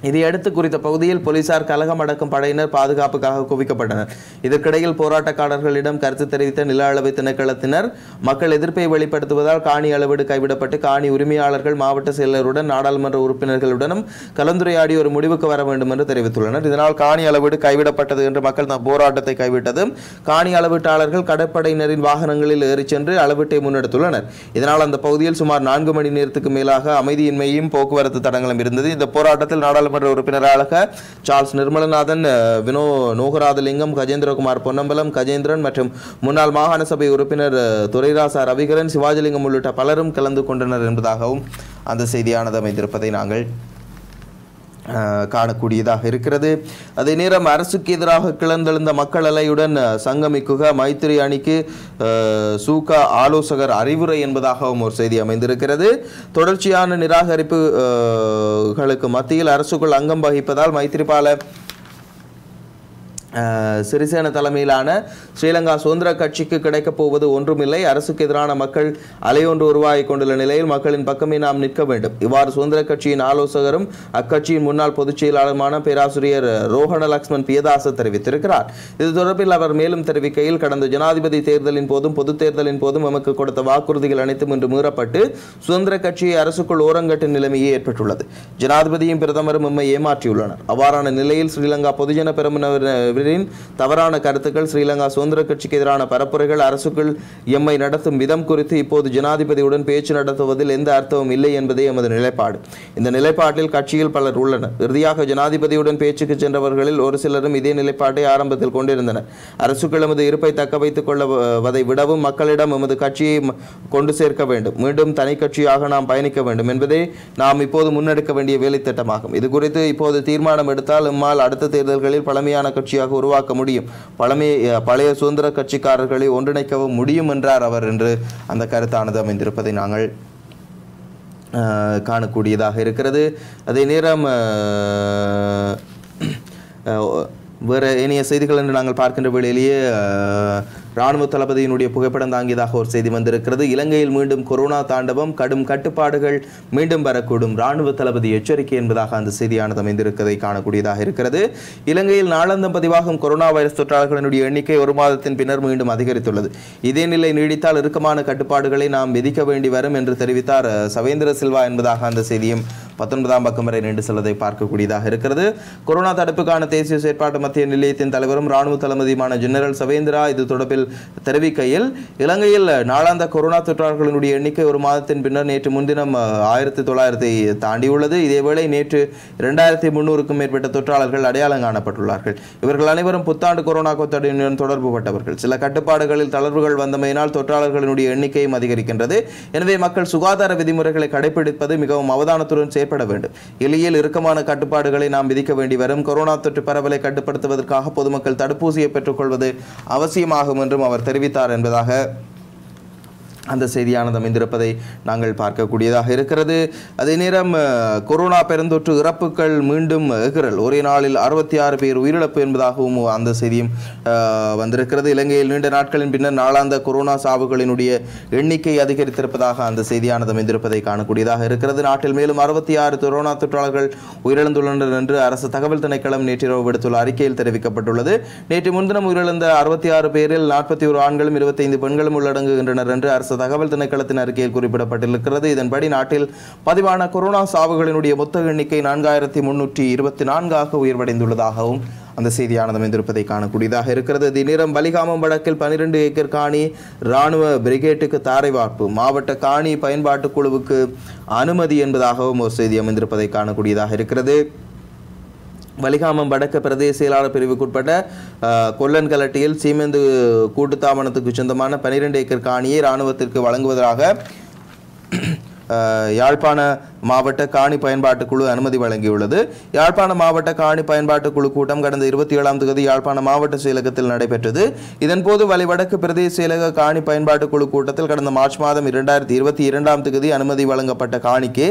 இதையடுத்து குறித்த பகுதியில் போலீசார் கலகம் அடக்கும் படையினர் பாதுகாப்புக்காக குவிக்கப்பட்டனர். இதற்கிடையில் போராட்டக்காரர்களிடம் கருத்து தெரிவித்த நில அளவை திணைக்களத்தினர் மக்கள் எதிர்ப்பை வெளிப்படுத்துவதால் காணி அளவீடு கைவிடப்பட்டு காணி உரிமையாளர்கள் மாவட்ட செயலருடன் நாடாளுமன்ற உறுப்பினர்களுடனும் கலந்துரையாடி ஒரு முடிவுக்கு வர வேண்டும் என்று தெரிவித்துள்ளனர். இதனால் காணி அளவீடு கைவிடப்பட்டது என்று மக்கள் தம் போராட்டத்தை கைவிட்டது. காணி அளவீட்டாளர்கள் கடற்படையினரின் வாகனங்களில் ஏறிச் சென்று அளவீட்டை முன்னெடுத்துள்ளனர். இதனால் அந்த பகுதியில் சுமார் நான்கு மணி நேரத்துக்கு மேலாக அமைதியின்மையும் போக்குவரத்து தடங்களும் இருந்தது. இந்த போராட்டத்தில் நாடாளுமன்ற உறுப்பினராக சார்ல்ஸ் நிர்மலநாதன் வினோ நோகராதலிங்கம் கஜேந்திரகுமார் பொன்னம்பலம் கஜேந்திரன் மற்றும் முன்னாள் மாகாண சபை உறுப்பினர் துரைராசா ரவிகரன் சிவாஜிலிங்கம் உள்ளிட்ட பலரும் கலந்து கொண்டனர் என்பதாகவும் அந்த செய்தியானது அமைந்திருப்பதை நாங்கள் காணக்கூடியதாக இருக்கிறது. அதே நேரம் அரசுக்கு எதிராக கிளர்ந்தெழுந்த மக்கள் அலையுடன் சங்கமிக்குக மைத்திரி அணிக்கு சூகா ஆலோசகர் அறிவுரை என்பதாகவும் ஒரு செய்தி அமைந்திருக்கிறது. தொடர்ச்சியான நிராகரிப்பு களுக்கு மத்தியில் அரசுக்குள் அங்கம் வகிப்பதால் மைத்திரிபால சிறிசேன தலைமையிலான ஸ்ரீலங்கா சுதந்திர கட்சிக்கு கிடைக்கப் போவது ஒன்றுமில்லை. அரசுக்கு எதிரான மக்கள் அலையொன்று உருவாகிக் கொண்டுள்ள நிலையில் மக்களின் பக்கமே நாம் நிற்க வேண்டும். இவ்வாறு சுதந்திர கட்சியின் ஆலோசகரும் அக்கட்சியின் முன்னாள் பொதுச் செயலாளருமான பேராசிரியர் ரோஹண லக்ஷ்மன் பியதாச தெரிவித்திருக்கிறார். இது தொடர்பில் அவர் மேலும் தெரிவிக்கையில் கடந்த ஜனாதிபதி தேர்தலின் போதும் பொதுத் தேர்தலின் போதும் எமக்கு கொடுத்த வாக்குறுதிகள் அனைத்தும் இன்று மீறப்பட்டு சுதந்திர கட்சியை அரசுக்குள் ஓரங்கட்டும் நிலைமையே ஏற்பட்டுள்ளது. ஜனாதிபதியும் பிரதமரும் எம்மை ஏமாற்றியுள்ளனர். அவ்வாறான நிலையில் ஸ்ரீலங்கா பொதுஜன பெரமுனவரின் தவறான கருத்துக்கள் ஸ்ரீலங்கா சுதந்திர கட்சிக்கு எதிரான பரப்புரைகள் அரசுக்குள் எம்மை நடத்தும் விதம் குறித்து இப்போது ஜனாதிபதியுடன் பேச்சு நடத்துவதில் எந்த அர்த்தமும் இல்லை என்பதே எமது நிலைப்பாடு. இந்த நிலைப்பாட்டில் கட்சியில் பலர் உள்ளனர். இறுதியாக ஜனாதிபதியுடன் பேச்சுக்கு சென்றவர்களில் ஒரு சிலரும் இதே நிலைப்பாட்டை ஆரம்பத்தில் கொண்டிருந்தனர். அரசுக்குள் எமது இருப்பை தக்க வைத்துக் கொள்வதை விடவும் மக்களிடம் எமது கட்சியை கொண்டு சேர்க்க வேண்டும். மீண்டும் தனி கட்சியாக நாம் பயணிக்க வேண்டும் என்பதே நாம் இப்போது முன்னெடுக்க வேண்டிய வேலை திட்டமாகும் இது குறித்து இப்போது தீர்மானம் எடுத்தால் இம்மால் அடுத்த தேர்தல்களில் பழமையான கட்சியாக உருவாக்க முடியும். பழமை பழைய சுதந்திர கட்சிக்காரர்களை ஒன்றிணைக்கவும் முடியும் என்றார் அவர் என்று அந்த கருத்தானது அமைந்திருப்பதை நாங்கள் காணக்கூடியதாக இருக்கிறது. அதே நேரம் வேறு இனிய செய்திகள் என்று நாங்கள் பார்க்கின்ற வேளையிலேயே ராணுவ இராணுவ தளபதியினுடைய புகைப்படம் தாங்கியதாக ஒரு செய்தி வந்திருக்கிறது. இலங்கையில் மீண்டும் கொரோனா தாண்டவம் கடும் கட்டுப்பாடுகள் மீண்டும் வரக்கூடும். இராணுவ தளபதி எச்சரிக்கை என்பதாக அந்த செய்தியானது அமைந்திருக்கிறதை காணக்கூடியதாக இருக்கிறது. இலங்கையில் நாளந்தம் பதிவாகும் கொரோனா வைரஸ் தொற்றாளர்களினுடைய எண்ணிக்கை ஒரு மாதத்தின் பின்னர் மீண்டும் அதிகரித்துள்ளது. இதே நிலை நீடித்தால் இறுக்கமான கட்டுப்பாடுகளை நாம் விதிக்க வேண்டி வரும் என்று தெரிவித்தார் சவேந்திர சில்வா என்பதாக அந்த செய்தியும் பத்தொன்பதாம் பக்கம் வரை நின்று செல்வதை பார்க்கக்கூடியதாக இருக்கிறது. கொரோனா தடுப்புக்கான தேசிய செயற்பாட்டு மத்திய நிலையத்தின் தலைவரும் ராணுவ தளபதியுமான ஜெனரல் சவேந்திரா இது தொடர்பில் தெரிவிக்கையில் இலங்கையில் நாளாந்த கொரோனா தொற்றாளர்களினுடைய எண்ணிக்கை ஒரு மாதத்தின் பின்னர் நேற்று முன்தினம் ஆயிரத்தி தொள்ளாயிரத்தை தாண்டியுள்ளது. இதேவேளை நேற்று இரண்டாயிரத்தி முன்னூறுக்கும் மேற்பட்ட தொற்றாளர்கள் அடையாளம் காணப்பட்டுள்ளார்கள். இவர்கள் அனைவரும் புத்தாண்டு கொரோனா கொத்தடையுடன் தொடர்பு பட்டவர்கள் சில கட்டுப்பாடுகளில் தளர்வுகள் வந்தமையினால் தொற்றாளர்களினுடைய எண்ணிக்கையும் அதிகரிக்கின்றது. எனவே மக்கள் சுகாதார விதிமுறைகளை கடைபிடிப்பது மிகவும் அவதானத்துடன் செயற்பட வேண்டும். எளியில் இறுக்கமான கட்டுப்பாடுகளை நாம் விதிக்க வேண்டி வரும். கொரோனா தொற்று பரவலை கட்டுப்படுத்துவதற்காக பொதுமக்கள் தடுப்பூசியை பெற்றுக்கொள்வது அவசியமாகும் என்று என்றும் அவர் தெரிவித்தார் என்பதாக அந்த செய்தியானது அமைந்திருப்பதை நாங்கள் பார்க்கக்கூடியதாக இருக்கிறது. அதே நேரம் கொரோனா பெருந்தொற்று இறப்புகள் மீண்டும் எகிரல் ஒரே நாளில் அறுபத்தி ஆறு பேர் உயிரிழப்பு என்பதாகவும் அந்த செய்தியும் வந்திருக்கிறது. இலங்கையில் நீண்ட நாட்களின் பின்னர் நாளாந்த கொரோனா சாவுகளினுடைய எண்ணிக்கை அதிகரித்திருப்பதாக அந்த செய்தியானது அமைந்திருப்பதை காணக்கூடியதாக இருக்கிறது. நாட்டில் மேலும் அறுபத்தி ஆறு கொரோனா தொற்றாளர்கள் உயிரிழந்துள்ளனர் என்று அரசு தகவல் திணைக்களம் நேற்றிரவு விடுத்துள்ள அறிக்கையில் தெரிவிக்கப்பட்டுள்ளது. நேற்று முன்தினம் உயிரிழந்த அறுபத்தி ஆறு பேரில் நாற்பத்தி ஒரு ஆண்களும் இருபத்தைந்து பெண்களும் உள்ளடங்குகின்றனர் என்று அரசு தகவல் திணைக்களத்தின் அறிக்கையில் குறிப்பிடப்பட்டிருக்கிறது. இதன்படி நாட்டில் பதிவான கொரோனா சாவுகளினுடைய மொத்த எண்ணிக்கை நான்காயிரத்தி முன்னூற்றி இருபத்தி நான்காக உயர்வடைந்துள்ளதாகவும் அந்த செய்தியானது அமைந்திருப்பதை காணக்கூடியதாக இருக்கிறது. தி பலிகாமம் வலிகாமம் வழக்கில் பனிரெண்டு ஏக்கர் காணி இராணுவ பிரிகேட்டுக்கு தாரை வார்ப்பு மாவட்ட காணி பயன்பாட்டு குழுவுக்கு அனுமதி என்பதாகவும் ஒரு செய்தி அமைந்திருப்பதை காணக்கூடியதாக இருக்கிறது. வலிகாமம் வடக்கு பிரதேச செயலாளர் பிரிவுக்குட்பட்ட கொல்லன் கலட்டியில் சீமெந்து கூட்டுத்தாபனத்துக்கு சொந்தமான பனிரெண்டு ஏக்கர் காணியை இராணுவத்திற்கு வழங்குவதாக யாழ்ப்பாண மாவட்ட காணி பயன்பாட்டு குழு அனுமதி வழங்கியுள்ளது. யாழ்ப்பாண மாவட்ட காணி பயன்பாட்டு குழு கூட்டம் கடந்த இருபத்தி ஏழாம் தேதி யாழ்ப்பாண மாவட்ட செயலகத்தில் நடைபெற்றது. இதன்போது வலிவடக்கு பிரதேச செயலக காணி பயன்பாட்டு குழு கூட்டத்தில் கடந்த மார்ச் மாதம் இரண்டாயிரத்தி இருபத்தி இரண்டாம் தேதி அனுமதி வழங்கப்பட்ட காணிக்கு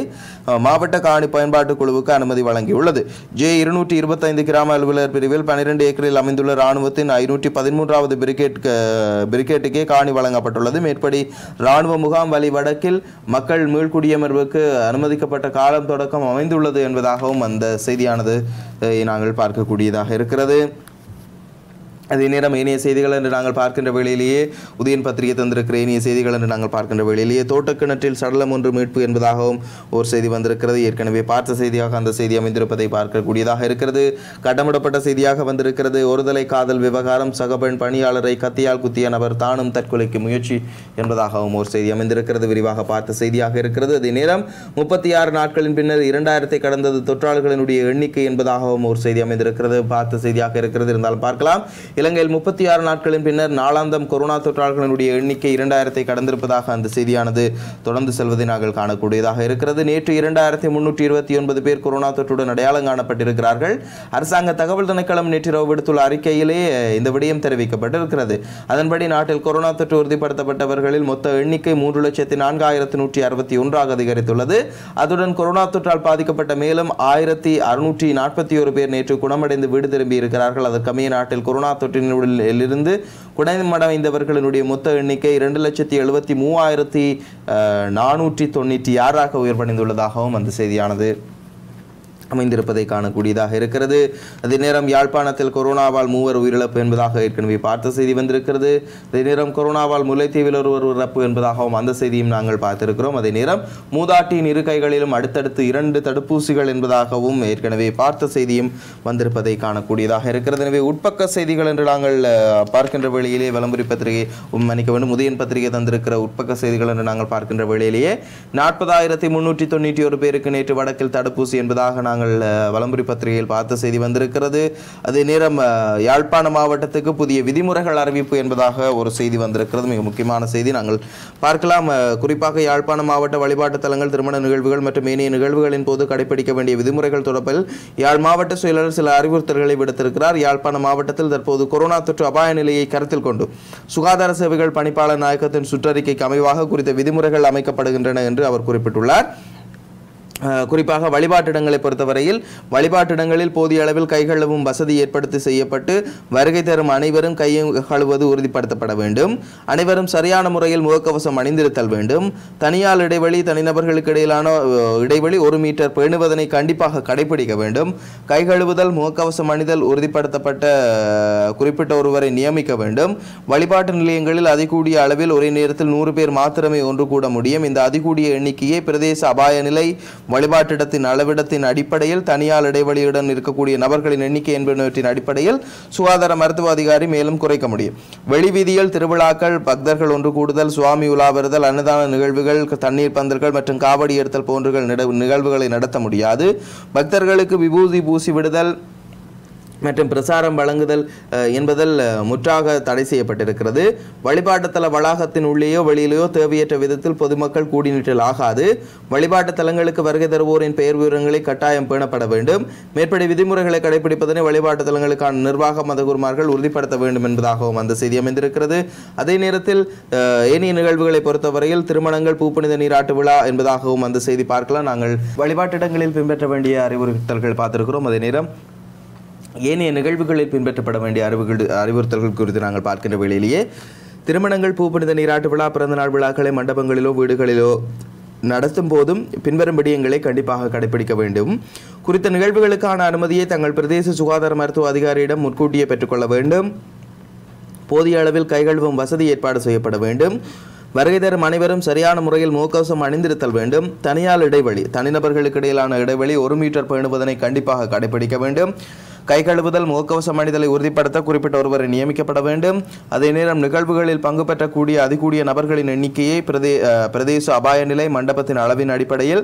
மாவட்ட காணி பயன்பாட்டு குழுவுக்கு அனுமதி வழங்கியுள்ளது. ஜே இருநூற்றி இருபத்தைந்து கிராம அலுவலர் பிரிவில் பன்னிரண்டு ஏக்கரில் அமைந்துள்ள ராணுவத்தின் ஐநூற்றி பதிமூன்றாவது பிரிகேட் பிரிகேட்டுக்கே காணி வழங்கப்பட்டுள்ளது. மேற்படி ராணுவ முகாம் வழி வடக்கில் மக்கள் மீள்குடியமர்வுக்கு அனுமதிக்க அறிவிக்கப்பட்ட காலம் தொடக்கம் அமைந்துள்ளது என்பதாகவும் அந்த செய்தியானது நாங்கள் பார்க்கக்கூடியதாக இருக்கிறது. அதே நேரம் இனிய செய்திகள் என்று நாங்கள் பார்க்கின்ற வேளையிலேயே உதயன் பத்திரிகை தந்திருக்கிற இனிய செய்திகள் என்று நாங்கள் பார்க்கின்ற வேளையிலேயே தோட்டக்கிணற்றில் சடலம் ஒன்று மீட்பு என்பதாகவும் ஒரு செய்தி வந்திருக்கிறது. ஏற்கனவே பார்த்த செய்தியாக அந்த செய்தி அமைந்திருப்பதை பார்க்கக்கூடியதாக இருக்கிறது. கடமிடப்பட்ட செய்தியாக வந்திருக்கிறது. ஒருதலை காதல் விவகாரம் சகபெண் பணியாளரை கத்தியால் குத்திய நபர் தானும் தற்கொலைக்கு முயற்சி என்பதாகவும் ஒரு செய்தி அமைந்திருக்கிறது. விரிவாக பார்த்த செய்தியாக இருக்கிறது. அதே நேரம் முப்பத்தி ஆறு நாட்களின் பின்னர் இரண்டாயிரத்தை கடந்தது தொற்றாளர்களினுடைய எண்ணிக்கை என்பதாகவும் ஒரு செய்தி அமைந்திருக்கிறது. பார்த்த செய்தியாக இருக்கிறது. இருந்தாலும் பார்க்கலாம். இலங்கையில் முப்பத்தி ஆறு நாட்களின் பின்னர் நாளாந்தம் கொரோனா தொற்றாளர்களினுடைய எண்ணிக்கை இரண்டாயிரத்தை கடந்திருப்பதாக அந்த செய்தியானது தொடர்ந்து செல்வதை நாங்கள் காணக்கூடியதாக இருக்கிறது. நேற்று இரண்டாயிரத்தி முன்னூற்றி இருபத்தி ஒன்பது பேர் கொரோனா தொற்றுடன் அடையாளம் காணப்பட்டிருக்கிறார்கள். அரசாங்க தகவல் திணைக்களம் நேற்றிரவு விடுத்துள்ள அறிக்கையிலே இந்த விடயம் தெரிவிக்கப்பட்டிருக்கிறது. அதன்படி நாட்டில் கொரோனா தொற்று உறுதிப்படுத்தப்பட்டவர்களில் மொத்த எண்ணிக்கை மூன்று லட்சத்தி நான்காயிரத்து நூற்றி அறுபத்தி ஒன்றாக அதிகரித்துள்ளது. அதுடன் கொரோனா தொற்றால் பாதிக்கப்பட்ட மேலும் ஆயிரத்தி அறுநூற்றி நாற்பத்தி ஒரு பேர் நேற்று குணமடைந்து வீடு திரும்பி இருக்கிறார்கள் அதற்கமைய நாட்டில் கொரோனா தொற்றினிலிருந்து குணமடைந்தவர்களினுடைய மொத்த எண்ணிக்கை இரண்டு லட்சத்தி எழுபத்தி மூவாயிரத்தி நானூற்றி தொண்ணூற்றி ஆறாக உயர்வடைந்துள்ளதாகவும் அந்த செய்தியானது. அமைந்திருப்பதை காணக்கூடியதாக இருக்கிறது. அதே நேரம் யாழ்ப்பாணத்தில் கொரோனாவால் மூவர் உயிரிழப்பு என்பதாக ஏற்கனவே பார்த்த செய்தி வந்திருக்கிறது. அதே நேரம் கொரோனாவால் முல்லைத்தீவில் ஒருவர் இறப்பு என்பதாகவும் அந்த செய்தியும் நாங்கள் பார்த்திருக்கிறோம். அதே நேரம் மூதாட்டியின் இரு கைகளிலும் அடுத்தடுத்து இரண்டு தடுப்பூசிகள் என்பதாகவும் ஏற்கனவே பார்த்த செய்தியும் வந்திருப்பதை காணக்கூடியதாக இருக்கிறது. எனவே உட்பக்க செய்திகள் என்று நாங்கள் பார்க்கின்ற வேளையிலே விளம்பரி பத்திரிகை மன்னிக்க வேண்டும் உதயன் பத்திரிகை தந்திருக்கிற உட்பக்க செய்திகள் என்று நாங்கள் பார்க்கின்ற வேளையிலேயே நாற்பதாயிரத்தி முன்னூற்றி தொண்ணூற்றி ஒரு பேருக்கு நேற்று வடக்கில் தடுப்பூசி என்பதாக நாங்கள் நாங்கள் வலம்புரி பத்திரிகையில் பார்த்த செய்தி வந்திருக்கிறது. அதே நேரம் யாழ்ப்பாண மாவட்டத்துக்கு புதிய விதிமுறைகள் அறிவிப்பு என்பதாக ஒரு செய்தி வந்திருக்கிறது. மிக முக்கியமான செய்தி. நாங்கள் பார்க்கலாம். குறிப்பாக யாழ்ப்பாண மாவட்ட வழிபாட்டு தலங்கள் திருமண நிகழ்வுகள் மற்றும் ஏனைய நிகழ்வுகளின் போது கடைபிடிக்க வேண்டிய விதிமுறைகள் தொடர்பில் யாழ் மாவட்ட செயலாளர் சில அறிவுறுத்தல்களை விடுத்திருக்கிறார். யாழ்ப்பாண மாவட்டத்தில் தற்போது கொரோனா தொற்று அபாய நிலையை கருத்தில் கொண்டு சுகாதார சேவைகள் பணிப்பாளர் நாயகத்தின் சுற்றறிக்கைக்கு அமைவாக குறித்த விதிமுறைகள் அமைக்கப்படுகின்றன என்று அவர் குறிப்பிட்டுள்ளார். குறிப்பாக வழிபாட்டிடங்களை பொறுத்தவரையில் வழிபாட்டிடங்களில் போதிய அளவில் கைகழுவும் வசதி ஏற்படுத்தி செய்யப்பட்டு வருகை தரும் அனைவரும் கையை கழுவது உறுதிப்படுத்தப்பட வேண்டும். அனைவரும் சரியான முறையில் முகக்கவசம் அணிந்திருத்தல் வேண்டும். தனியால் இடைவெளி தனிநபர்களுக்கு இடையிலான இடைவெளி ஒரு மீட்டர் பேணுவதனை கண்டிப்பாக கடைபிடிக்க வேண்டும். கைகழுவுதல் முகக்கவசம் அணிதல் உறுதிப்படுத்தப்பட்ட குறிப்பிட்ட ஒருவரை நியமிக்க வேண்டும். வழிபாட்டு நிலையங்களில் அதிகூடிய அளவில் ஒரே நேரத்தில் நூறு பேர் மாத்திரமே ஒன்று கூட முடியும். இந்த அதிகூடிய எண்ணிக்கையை பிரதேச அபாய நிலை வழிபாட்டிடத்தின் அளவிடத்தின் அடிப்படையில் தனியார் இடைவெளியுடன் இருக்கக்கூடிய நபர்களின் எண்ணிக்கை என்பனவற்றின் அடிப்படையில் சுகாதார மருத்துவ அதிகாரி மேலும் குறைக்க முடியும். வெளிவீதியில் திருவிழாக்கள் பக்தர்கள் ஒன்று கூடுதல் சுவாமி உலா வருதல் அன்னதான நிகழ்வுகள் தண்ணீர் பந்தல்கள் மற்றும் காவடி எடுத்தல் போன்ற நிகழ்வுகளை நடத்த முடியாது. பக்தர்களுக்கு விபூதி பூசி விடுதல் மற்றும் பிரசாரம் வழங்குதல் என்பதில் முற்றாக தடை செய்யப்பட்டிருக்கிறது. வழிபாட்டுத்தல வளாகத்தின் உள்ளேயோ வெளியிலேயோ தேவையற்ற விதத்தில் பொதுமக்கள் கூடி நிற்றல் ஆகாது. வழிபாட்டு தலங்களுக்கு வருகை தருவோரின் பெயர் விவரங்களை கட்டாயம் பேணப்பட வேண்டும். மேற்படி விதிமுறைகளை கடைபிடிப்பதனை வழிபாட்டு தலங்களுக்கான நிர்வாக மதகுருமார்கள் உறுதிப்படுத்த வேண்டும் என்பதாகவும் அந்த செய்தி அமைந்திருக்கிறது. அதே நேரத்தில் ஏனைய நிகழ்வுகளை பொறுத்தவரையில் திருமணங்கள் பூப்புனித நீராட்டு விழா என்பதாகவும் அந்த செய்தி பார்க்கலாம். நாங்கள் வழிபாட்டிடங்களில் பின்பற்ற வேண்டிய அறிவுறுத்தல்கள் பார்த்திருக்கிறோம். அதே நேரம் ஏனைய நிகழ்வுகளில் பின்பற்றப்பட வேண்டிய அறிவுகள் அறிவுறுத்தல்கள் குறித்து நாங்கள் பார்க்கின்ற வேளையிலேயே திருமணங்கள் பூப்புனித நீராட்டு விழா பிறந்தநாள் விழாக்களை மண்டபங்களிலோ வீடுகளிலோ நடத்தும் போதும் பின்வரும் விடயங்களை கண்டிப்பாக கடைபிடிக்க வேண்டும். குறித்த நிகழ்வுகளுக்கான அனுமதியை தங்கள் பிரதேச சுகாதார மருத்துவ அதிகாரியிடம் முன்கூட்டியே பெற்றுக்கொள்ள வேண்டும். போதிய அளவில் கைகழுவும் வசதி ஏற்பாடு செய்யப்பட வேண்டும். வருகை தரும் அனைவரும் சரியான முறையில் முகக்கவசம் அணிந்திருத்தல் வேண்டும். தனியால் இடைவெளி தனிநபர்களுக்கு இடையிலான இடைவெளி ஒரு மீட்டர் பேணுவதனை கண்டிப்பாக கடைபிடிக்க வேண்டும். கை கழுவுதல் முகக்கவசம் அணிதலை உறுதிப்படுத்த குறிப்பிட்ட ஒருவரை நியமிக்கப்பட வேண்டும். அதே நேரம் நிகழ்வுகளில் பங்கு பெற்றக்கூடிய அதிகூடிய நபர்களின் எண்ணிக்கையை பிரதே பிரதேச அபாய நிலை மண்டபத்தின் அளவின் அடிப்படையில்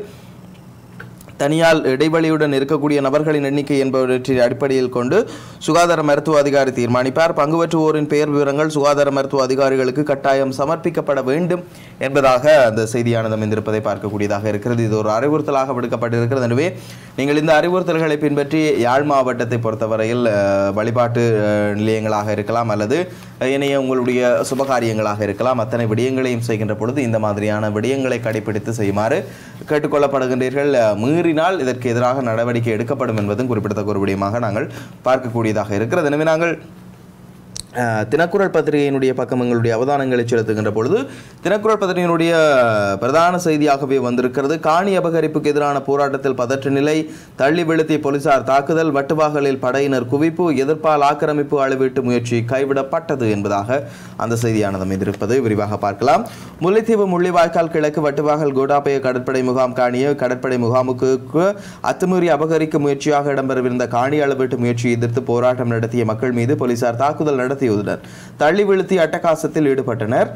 தனியால் இடைவெளியுடன் இருக்கக்கூடிய நபர்களின் எண்ணிக்கை என்பவற்றின் அடிப்படையில் கொண்டு சுகாதார மருத்துவ அதிகாரி தீர்மானிப்பார். பங்கு பெற்றுவோரின் பெயர் விவரங்கள் சுகாதார மருத்துவ அதிகாரிகளுக்கு கட்டாயம் சமர்ப்பிக்கப்பட வேண்டும் என்பதாக அந்த செய்தியானது அமைந்திருப்பதை பார்க்கக்கூடியதாக இருக்கிறது. இது ஒரு அறிவுறுத்தலாக விடுக்கப்பட்டிருக்கிறது. எனவே நீங்கள் இந்த அறிவுறுத்தல்களை பின்பற்றி யாழ் மாவட்டத்தை பொறுத்தவரையில் வழிபாட்டு நிலையங்களாக இருக்கலாம் அல்லது இணைய உங்களுடைய சுபகாரியங்களாக இருக்கலாம். அத்தனை விடயங்களையும் செய்கின்ற பொழுது இந்த மாதிரியான விடயங்களை கடைபிடித்து செய்யுமாறு கேட்டுக்கொள்ளப்படுகின்றீர்கள். மீறி மீறினால் இதற்கு எதிராக நடவடிக்கை எடுக்கப்படும் என்பதும் குறிப்பிடத்தக்க ஒரு விடயமாக நாங்கள் பார்க்கக்கூடியதாக இருக்கிறது. எனவே நாங்கள் தினக்குரல் பத்திரிகையினுடைய பக்கம் எங்களுடைய அவதானங்களை செலுத்துகின்ற பொழுது தினக்குரல் பத்திரிகையினுடைய பிரதான செய்தியாகவே வந்திருக்கிறது. காணி அபகரிப்புக்கு எதிரான போராட்டத்தில் பதற்ற நிலை தள்ளி விழுத்திய போலீசார் தாக்குதல் வட்டுவாகலில் படையினர் குவிப்பு எதிர்ப்பால் ஆக்கிரமிப்பு அளவீட்டு முயற்சி கைவிடப்பட்டது என்பதாக அந்த செய்தியானது அமைந்திருப்பது விரிவாக பார்க்கலாம். முல்லைத்தீவு முள்ளிவாய்க்கால் கிழக்கு வட்டுவாகல் கோடாபய கடற்படை முகாம் காணிய கடற்படை முகாமுக்கு அத்துமீறி அபகரிக்கும் முயற்சியாக இடம்பெறவிருந்த காணி அளவீட்டு முயற்சியை எதிர்த்து போராட்டம் நடத்திய மக்கள் மீது போலீசார் தாக்குதல் நடத்தி நடத்தியதுடன் தள்ளி வீழ்த்தி அட்டகாசத்தில் ஈடுபட்டனர்.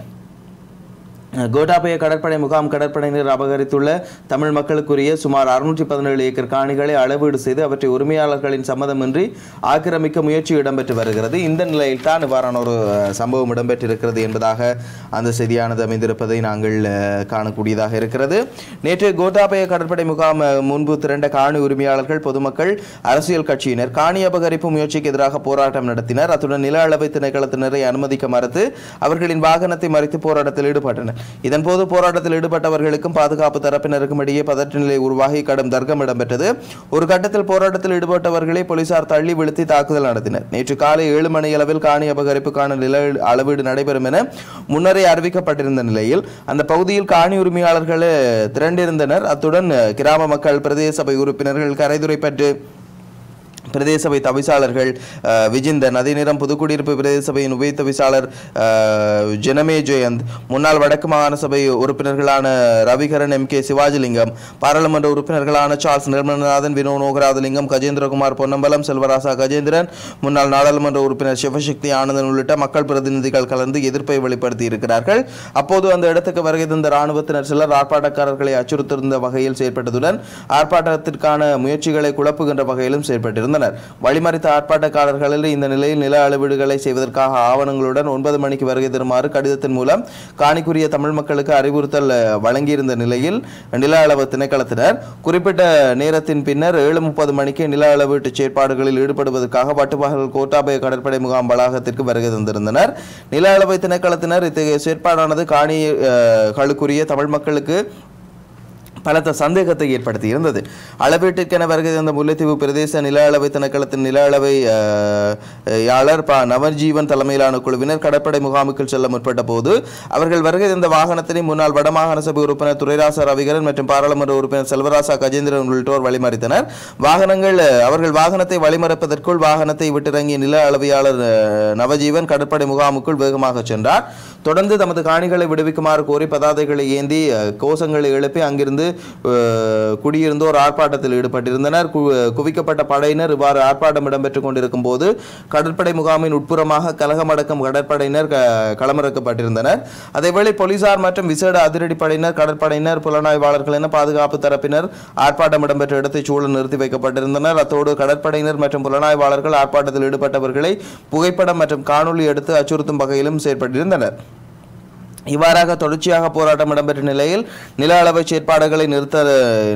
கோட்டாபய கடற்படை முகாம் கடற்படையினர் அபகரித்துள்ள தமிழ் மக்களுக்குரிய சுமார் அறுநூற்றி பதினேழு ஏக்கர் காணிகளை அளவீடு செய்து அவற்றை உரிமையாளர்களின் சம்மதமின்றி ஆக்கிரமிக்க முயற்சி இடம்பெற்று வருகிறது. இந்த நிலையில் தான் இவ்வாறான ஒரு சம்பவம் இடம்பெற்றிருக்கிறது என்பதாக அந்த செய்தியானது அமைந்திருப்பதை நாங்கள் காணக்கூடியதாக இருக்கிறது. நேற்று கோட்டாபய கடற்படை முகாம் முன்பு திரண்ட காணி உரிமையாளர்கள் பொதுமக்கள் அரசியல் கட்சியினர் காணி அபகரிப்பு முயற்சிக்கு எதிராக போராட்டம் நடத்தினர். அத்துடன் நில அளவை திணைக்களத்தினரை அனுமதிக்க மறுத்து அவர்களின் வாகனத்தை மறித்து போராட்டத்தில் ஈடுபட்டனர். இதன்போது போராட்டத்தில் ஈடுபட்டவர்களுக்கும் பாதுகாப்பு தரப்பினருக்கும் இடையே பதற்ற நிலை உருவாகி கடும் தர்க்கம் இடம்பெற்றது. ஒரு கட்டத்தில் போராட்டத்தில் ஈடுபட்டவர்களை போலீசார் தள்ளி வீழ்த்தி தாக்குதல் நடத்தினர். நேற்று காலை ஏழு மணி அளவில் காணி அபகரிப்புக்கான நில அளவீடு நடைபெறும் என முன்னரே அறிவிக்கப்பட்டிருந்த நிலையில் அந்த பகுதியில் காணி உரிமையாளர்கள் திரண்டிருந்தனர். அத்துடன் கிராம மக்கள் பிரதேச சபை உறுப்பினர்கள் கரைதுரை பெற்று பிரதேச சபை தவிசாளர்கள் விஜிந்தன் அதே நேரம் புதுக்குடியிருப்பு பிரதேச சபையின் உபய தவிசாளர் ஜெனமே ஜெயந்த் முன்னாள் வடக்கு மாகாண சபை உறுப்பினர்களான ரவிகரன் எம் கே சிவாஜிலிங்கம் பாராளுமன்ற உறுப்பினர்களான சார்ல்ஸ் நிர்மலநாதன் வினோ நோகராஜலிங்கம் கஜேந்திரகுமார் பொன்னம்பலம் செல்வராசா கஜேந்திரன் முன்னாள் நாடாளுமன்ற உறுப்பினர் சிவசக்தி ஆனந்தன் உள்ளிட்ட மக்கள் பிரதிநிதிகள் கலந்து எதிர்ப்பை வெளிப்படுத்தி இருக்கிறார்கள் அப்போது அந்த இடத்துக்கு வருகை தந்த இராணுவத்தினர் சிலர் ஆர்ப்பாட்டக்காரர்களை அச்சுறுத்திருந்த வகையில் செயற்பட்டதுடன் ஆர்ப்பாட்டத்திற்கான முயற்சிகளை குழப்புகின்ற வகையிலும் இருந்தனர் வழிமறித்த ஆர்ப்பாட்டக்காரர்களில் இந்த நிலையில் நில அளவீடுகளை செய்வதற்காக ஆவணங்களுடன் ஒன்பது மணிக்கு வருகை தருமாறு கடிதத்தின் மூலம் காணிக்குரிய தமிழ் மக்களுக்கு அறிவுறுத்தல் வழங்கியிருந்த நிலையில் நில அளவு திணைக்களத்தினர் குறிப்பிட்ட நேரத்தின் பின்னர் ஏழு முப்பது மணிக்கு நில அளவீட்டு செயற்பாடுகளில் ஈடுபடுவதற்காக வட்டுப்பாகல் கோட்டாபய கடற்படை முகாம் வளாகத்திற்கு வருகை தந்திருந்தனர். நில அளவை திணைக்களத்தினர் இத்தகைய செயற்பாடானது காணி களுக்குரிய தமிழ் மக்களுக்கு பலத்த சந்தேகத்தை ஏற்படுத்தி இருந்தது. அளவீட்டிற்கென வருகை தந்த முல்லைத்தீவு பிரதேச நில அளவை திணைக்களத்தின் நில அளவை யாளர் ப நவர்ஜீவன் தலைமையிலான குழுவினர் கடற்படை முகாமுக்குள் செல்ல முற்பட்ட போது அவர்கள் வருகை தந்த வாகனத்தினை முன்னாள் வடமாகாண சபை உறுப்பினர் துரைராச ரவிகரன் மற்றும் பாராளுமன்ற உறுப்பினர் செல்வராசா கஜேந்திரன் உள்ளிட்டோர் வழிமறித்தனர். வாகனங்கள் அவர்கள் வாகனத்தை வழிமறைப்பதற்குள் வாகனத்தை விட்டிறங்கிய நில அளவையாளர் நவஜீவன் கடற்படை முகாமுக்குள் வேகமாக சென்றார். தொடர்ந்து தமது காணிகளை விடுவிக்குமாறு கோரி பதாதைகளை ஏந்தி கோஷங்களை எழுப்பி அங்கிருந்து குடியிருந்தோர் ஆர்ப்பாட்டத்தில் ஈடுபட்டிருந்தனர். கு- குவிக்கப்பட்ட படையினர் இவ்வாறு ஆர்ப்பாட்டம் இடம்பெற்றுக் கொண்டிருக்கும் போது கடற்படை முகாமின் உட்புறமாக கலகமடக்கம் கடற்படையினர் க- களமிறக்கப்பட்டிருந்தனர். அதேவேளை போலீசார் மற்றும் விசேட அதிரடி படையினர் கடற்படையினர் புலனாய்வாளர்கள் என பாதுகாப்பு தரப்பினர் ஆர்ப்பாட்டம் இடம்பெற்ற இடத்தை சூழல் நிறுத்தி வைக்கப்பட்டிருந்தனர். அத்தோடு கடற்படையினர் மற்றும் புலனாய்வாளர்கள் ஆர்ப்பாட்டத்தில் ஈடுபட்டவர்களை புகைப்படம் மற்றும் காணொளி எடுத்து அச்சுறுத்தும் வகையிலும் செயற்பட்டிருந்தனர். இவ்வாறாக தொடர்ச்சியாக போராட்டம் இடம்பெற்ற நிலையில் நில அளவை செயற்பாடுகளை நிறுத்த